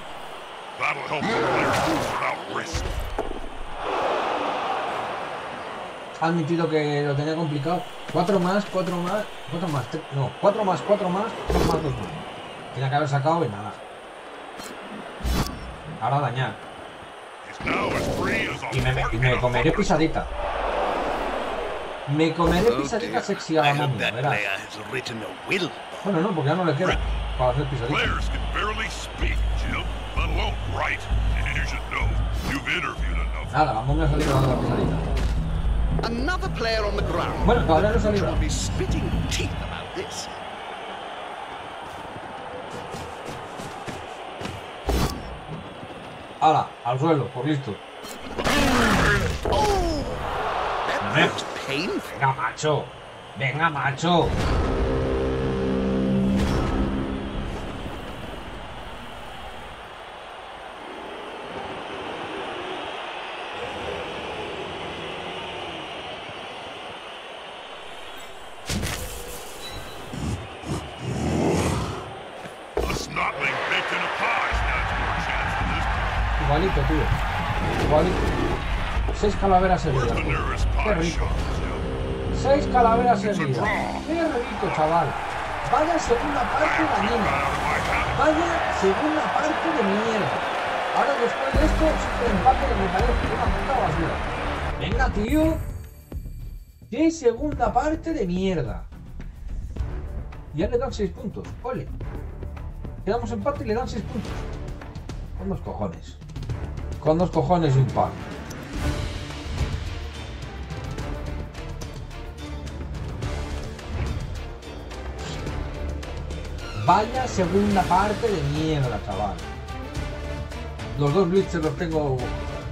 [SPEAKER 1] Ha admitido que lo tenía complicado. Cuatro más, cuatro más, cuatro más, tre- no, cuatro más, cuatro más, dos más, dos más. Tiene que haber sacado y nada. Ahora dañar. Y me, y me comeré pisadita. Me comeré pisadita sexy a la momia, verás. Bueno, no, porque ya no le queda para hacer pisadita. Nada, la momia ha salido dando la pisadita.
[SPEAKER 2] Another player on the ground.
[SPEAKER 1] Bueno, no se ha
[SPEAKER 2] will
[SPEAKER 1] librado.
[SPEAKER 2] be spitting teeth about this.
[SPEAKER 1] Al suelo, por listo.
[SPEAKER 2] Oh, that.
[SPEAKER 1] Venga, macho. Venga, macho. Calaveras? Seis calaveras
[SPEAKER 3] draw.
[SPEAKER 1] Qué rico, chaval. Vaya segunda parte dañina.
[SPEAKER 3] My hat.
[SPEAKER 1] Vaya segunda parte de mierda. Ahora después de esto, siempre empate que me parece una puta basura. Venga, tío. Qué segunda parte de mierda. Ya le dan 6 puntos. Ole. Quedamos empate y le dan 6 puntos. Con dos cojones. Con dos cojones y un par. Vaya segunda parte de mierda, chaval. Los dos blitzers los tengo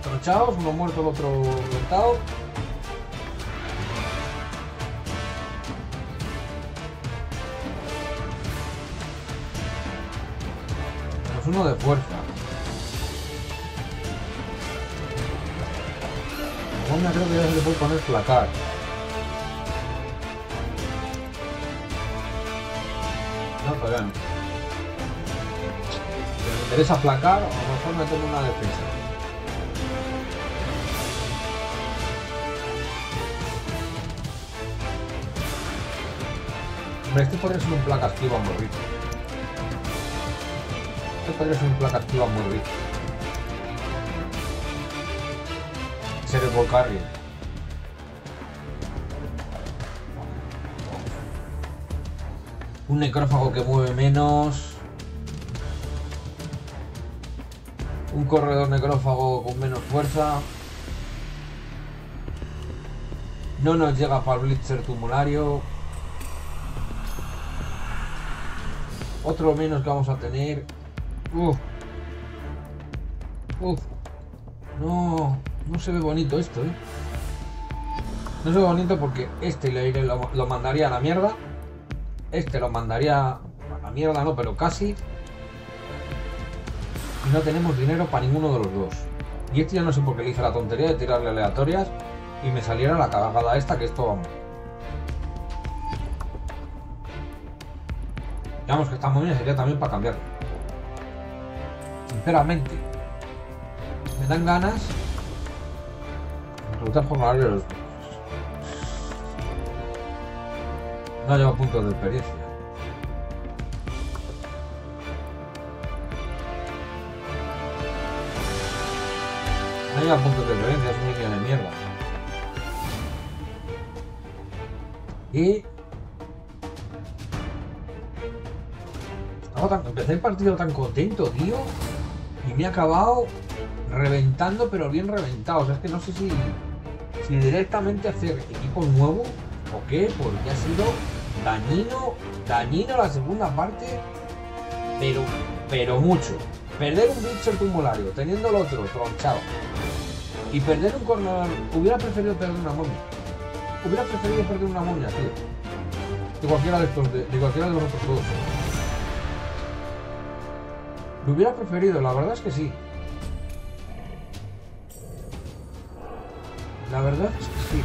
[SPEAKER 1] tronchados, uno muerto, el otro reventado. Menos uno de fuerza. Momia creo que ya se le puede poner placar. Interesa aplacar, lo mejor meterme una defensa. Hombre, este podría ser un placa activa muy rico. Este podría ser un placa activa muy rico. Ser el Volcarrier. Un necrófago que mueve menos. Un corredor necrófago con menos fuerza. No nos llega para el Blitzer tumulario. Otro menos que vamos a tener. Uf. Uf. No, no se ve bonito esto, ¿eh? No se ve bonito porque este lo, lo mandaría a la mierda. Este lo mandaría a la mierda, no, pero casi. No tenemos dinero para ninguno de los dos. Y este ya no sé por qué le hice la tontería de tirarle aleatorias y me saliera la cagada esta que esto vamos. Digamos que muy bien, sería también para cambiarlo. Sinceramente, me dan ganas de reclutar jornaleros. No llevo puntos de experiencia. No lleva puntos de experiencia, es un niño de mierda. Y tan- empecé el partido tan contento, tío. Y me he acabado reventando, pero bien reventado. O sea, es que no sé si, si directamente hacer equipo nuevo o qué, porque ha sido dañino, dañino la segunda parte, pero, pero mucho. Perder un Blitzer tumulario, teniendo el otro tronchado, y perder un corner, hubiera preferido perder una momia. Hubiera preferido perder una momia, tío. De cualquiera de estos, de, de cualquiera de los otros dos. Lo hubiera preferido, la verdad es que sí. La verdad es que sí.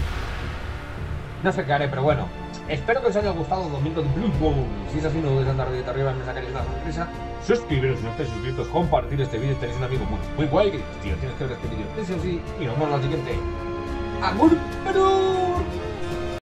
[SPEAKER 1] No sé qué haré, pero bueno. Espero que os haya gustado el domingo de Blood Bowl. Si es así, no dudéis en dar dedito arriba y me sacaréis una sonrisa. Suscribiros si no estáis suscritos, compartir este vídeo. Tenéis un amigo muy, muy guay que tío, tienes que ver este vídeo. Eso sí, y nos vemos en la siguiente. ¡Amor! ¡Pero!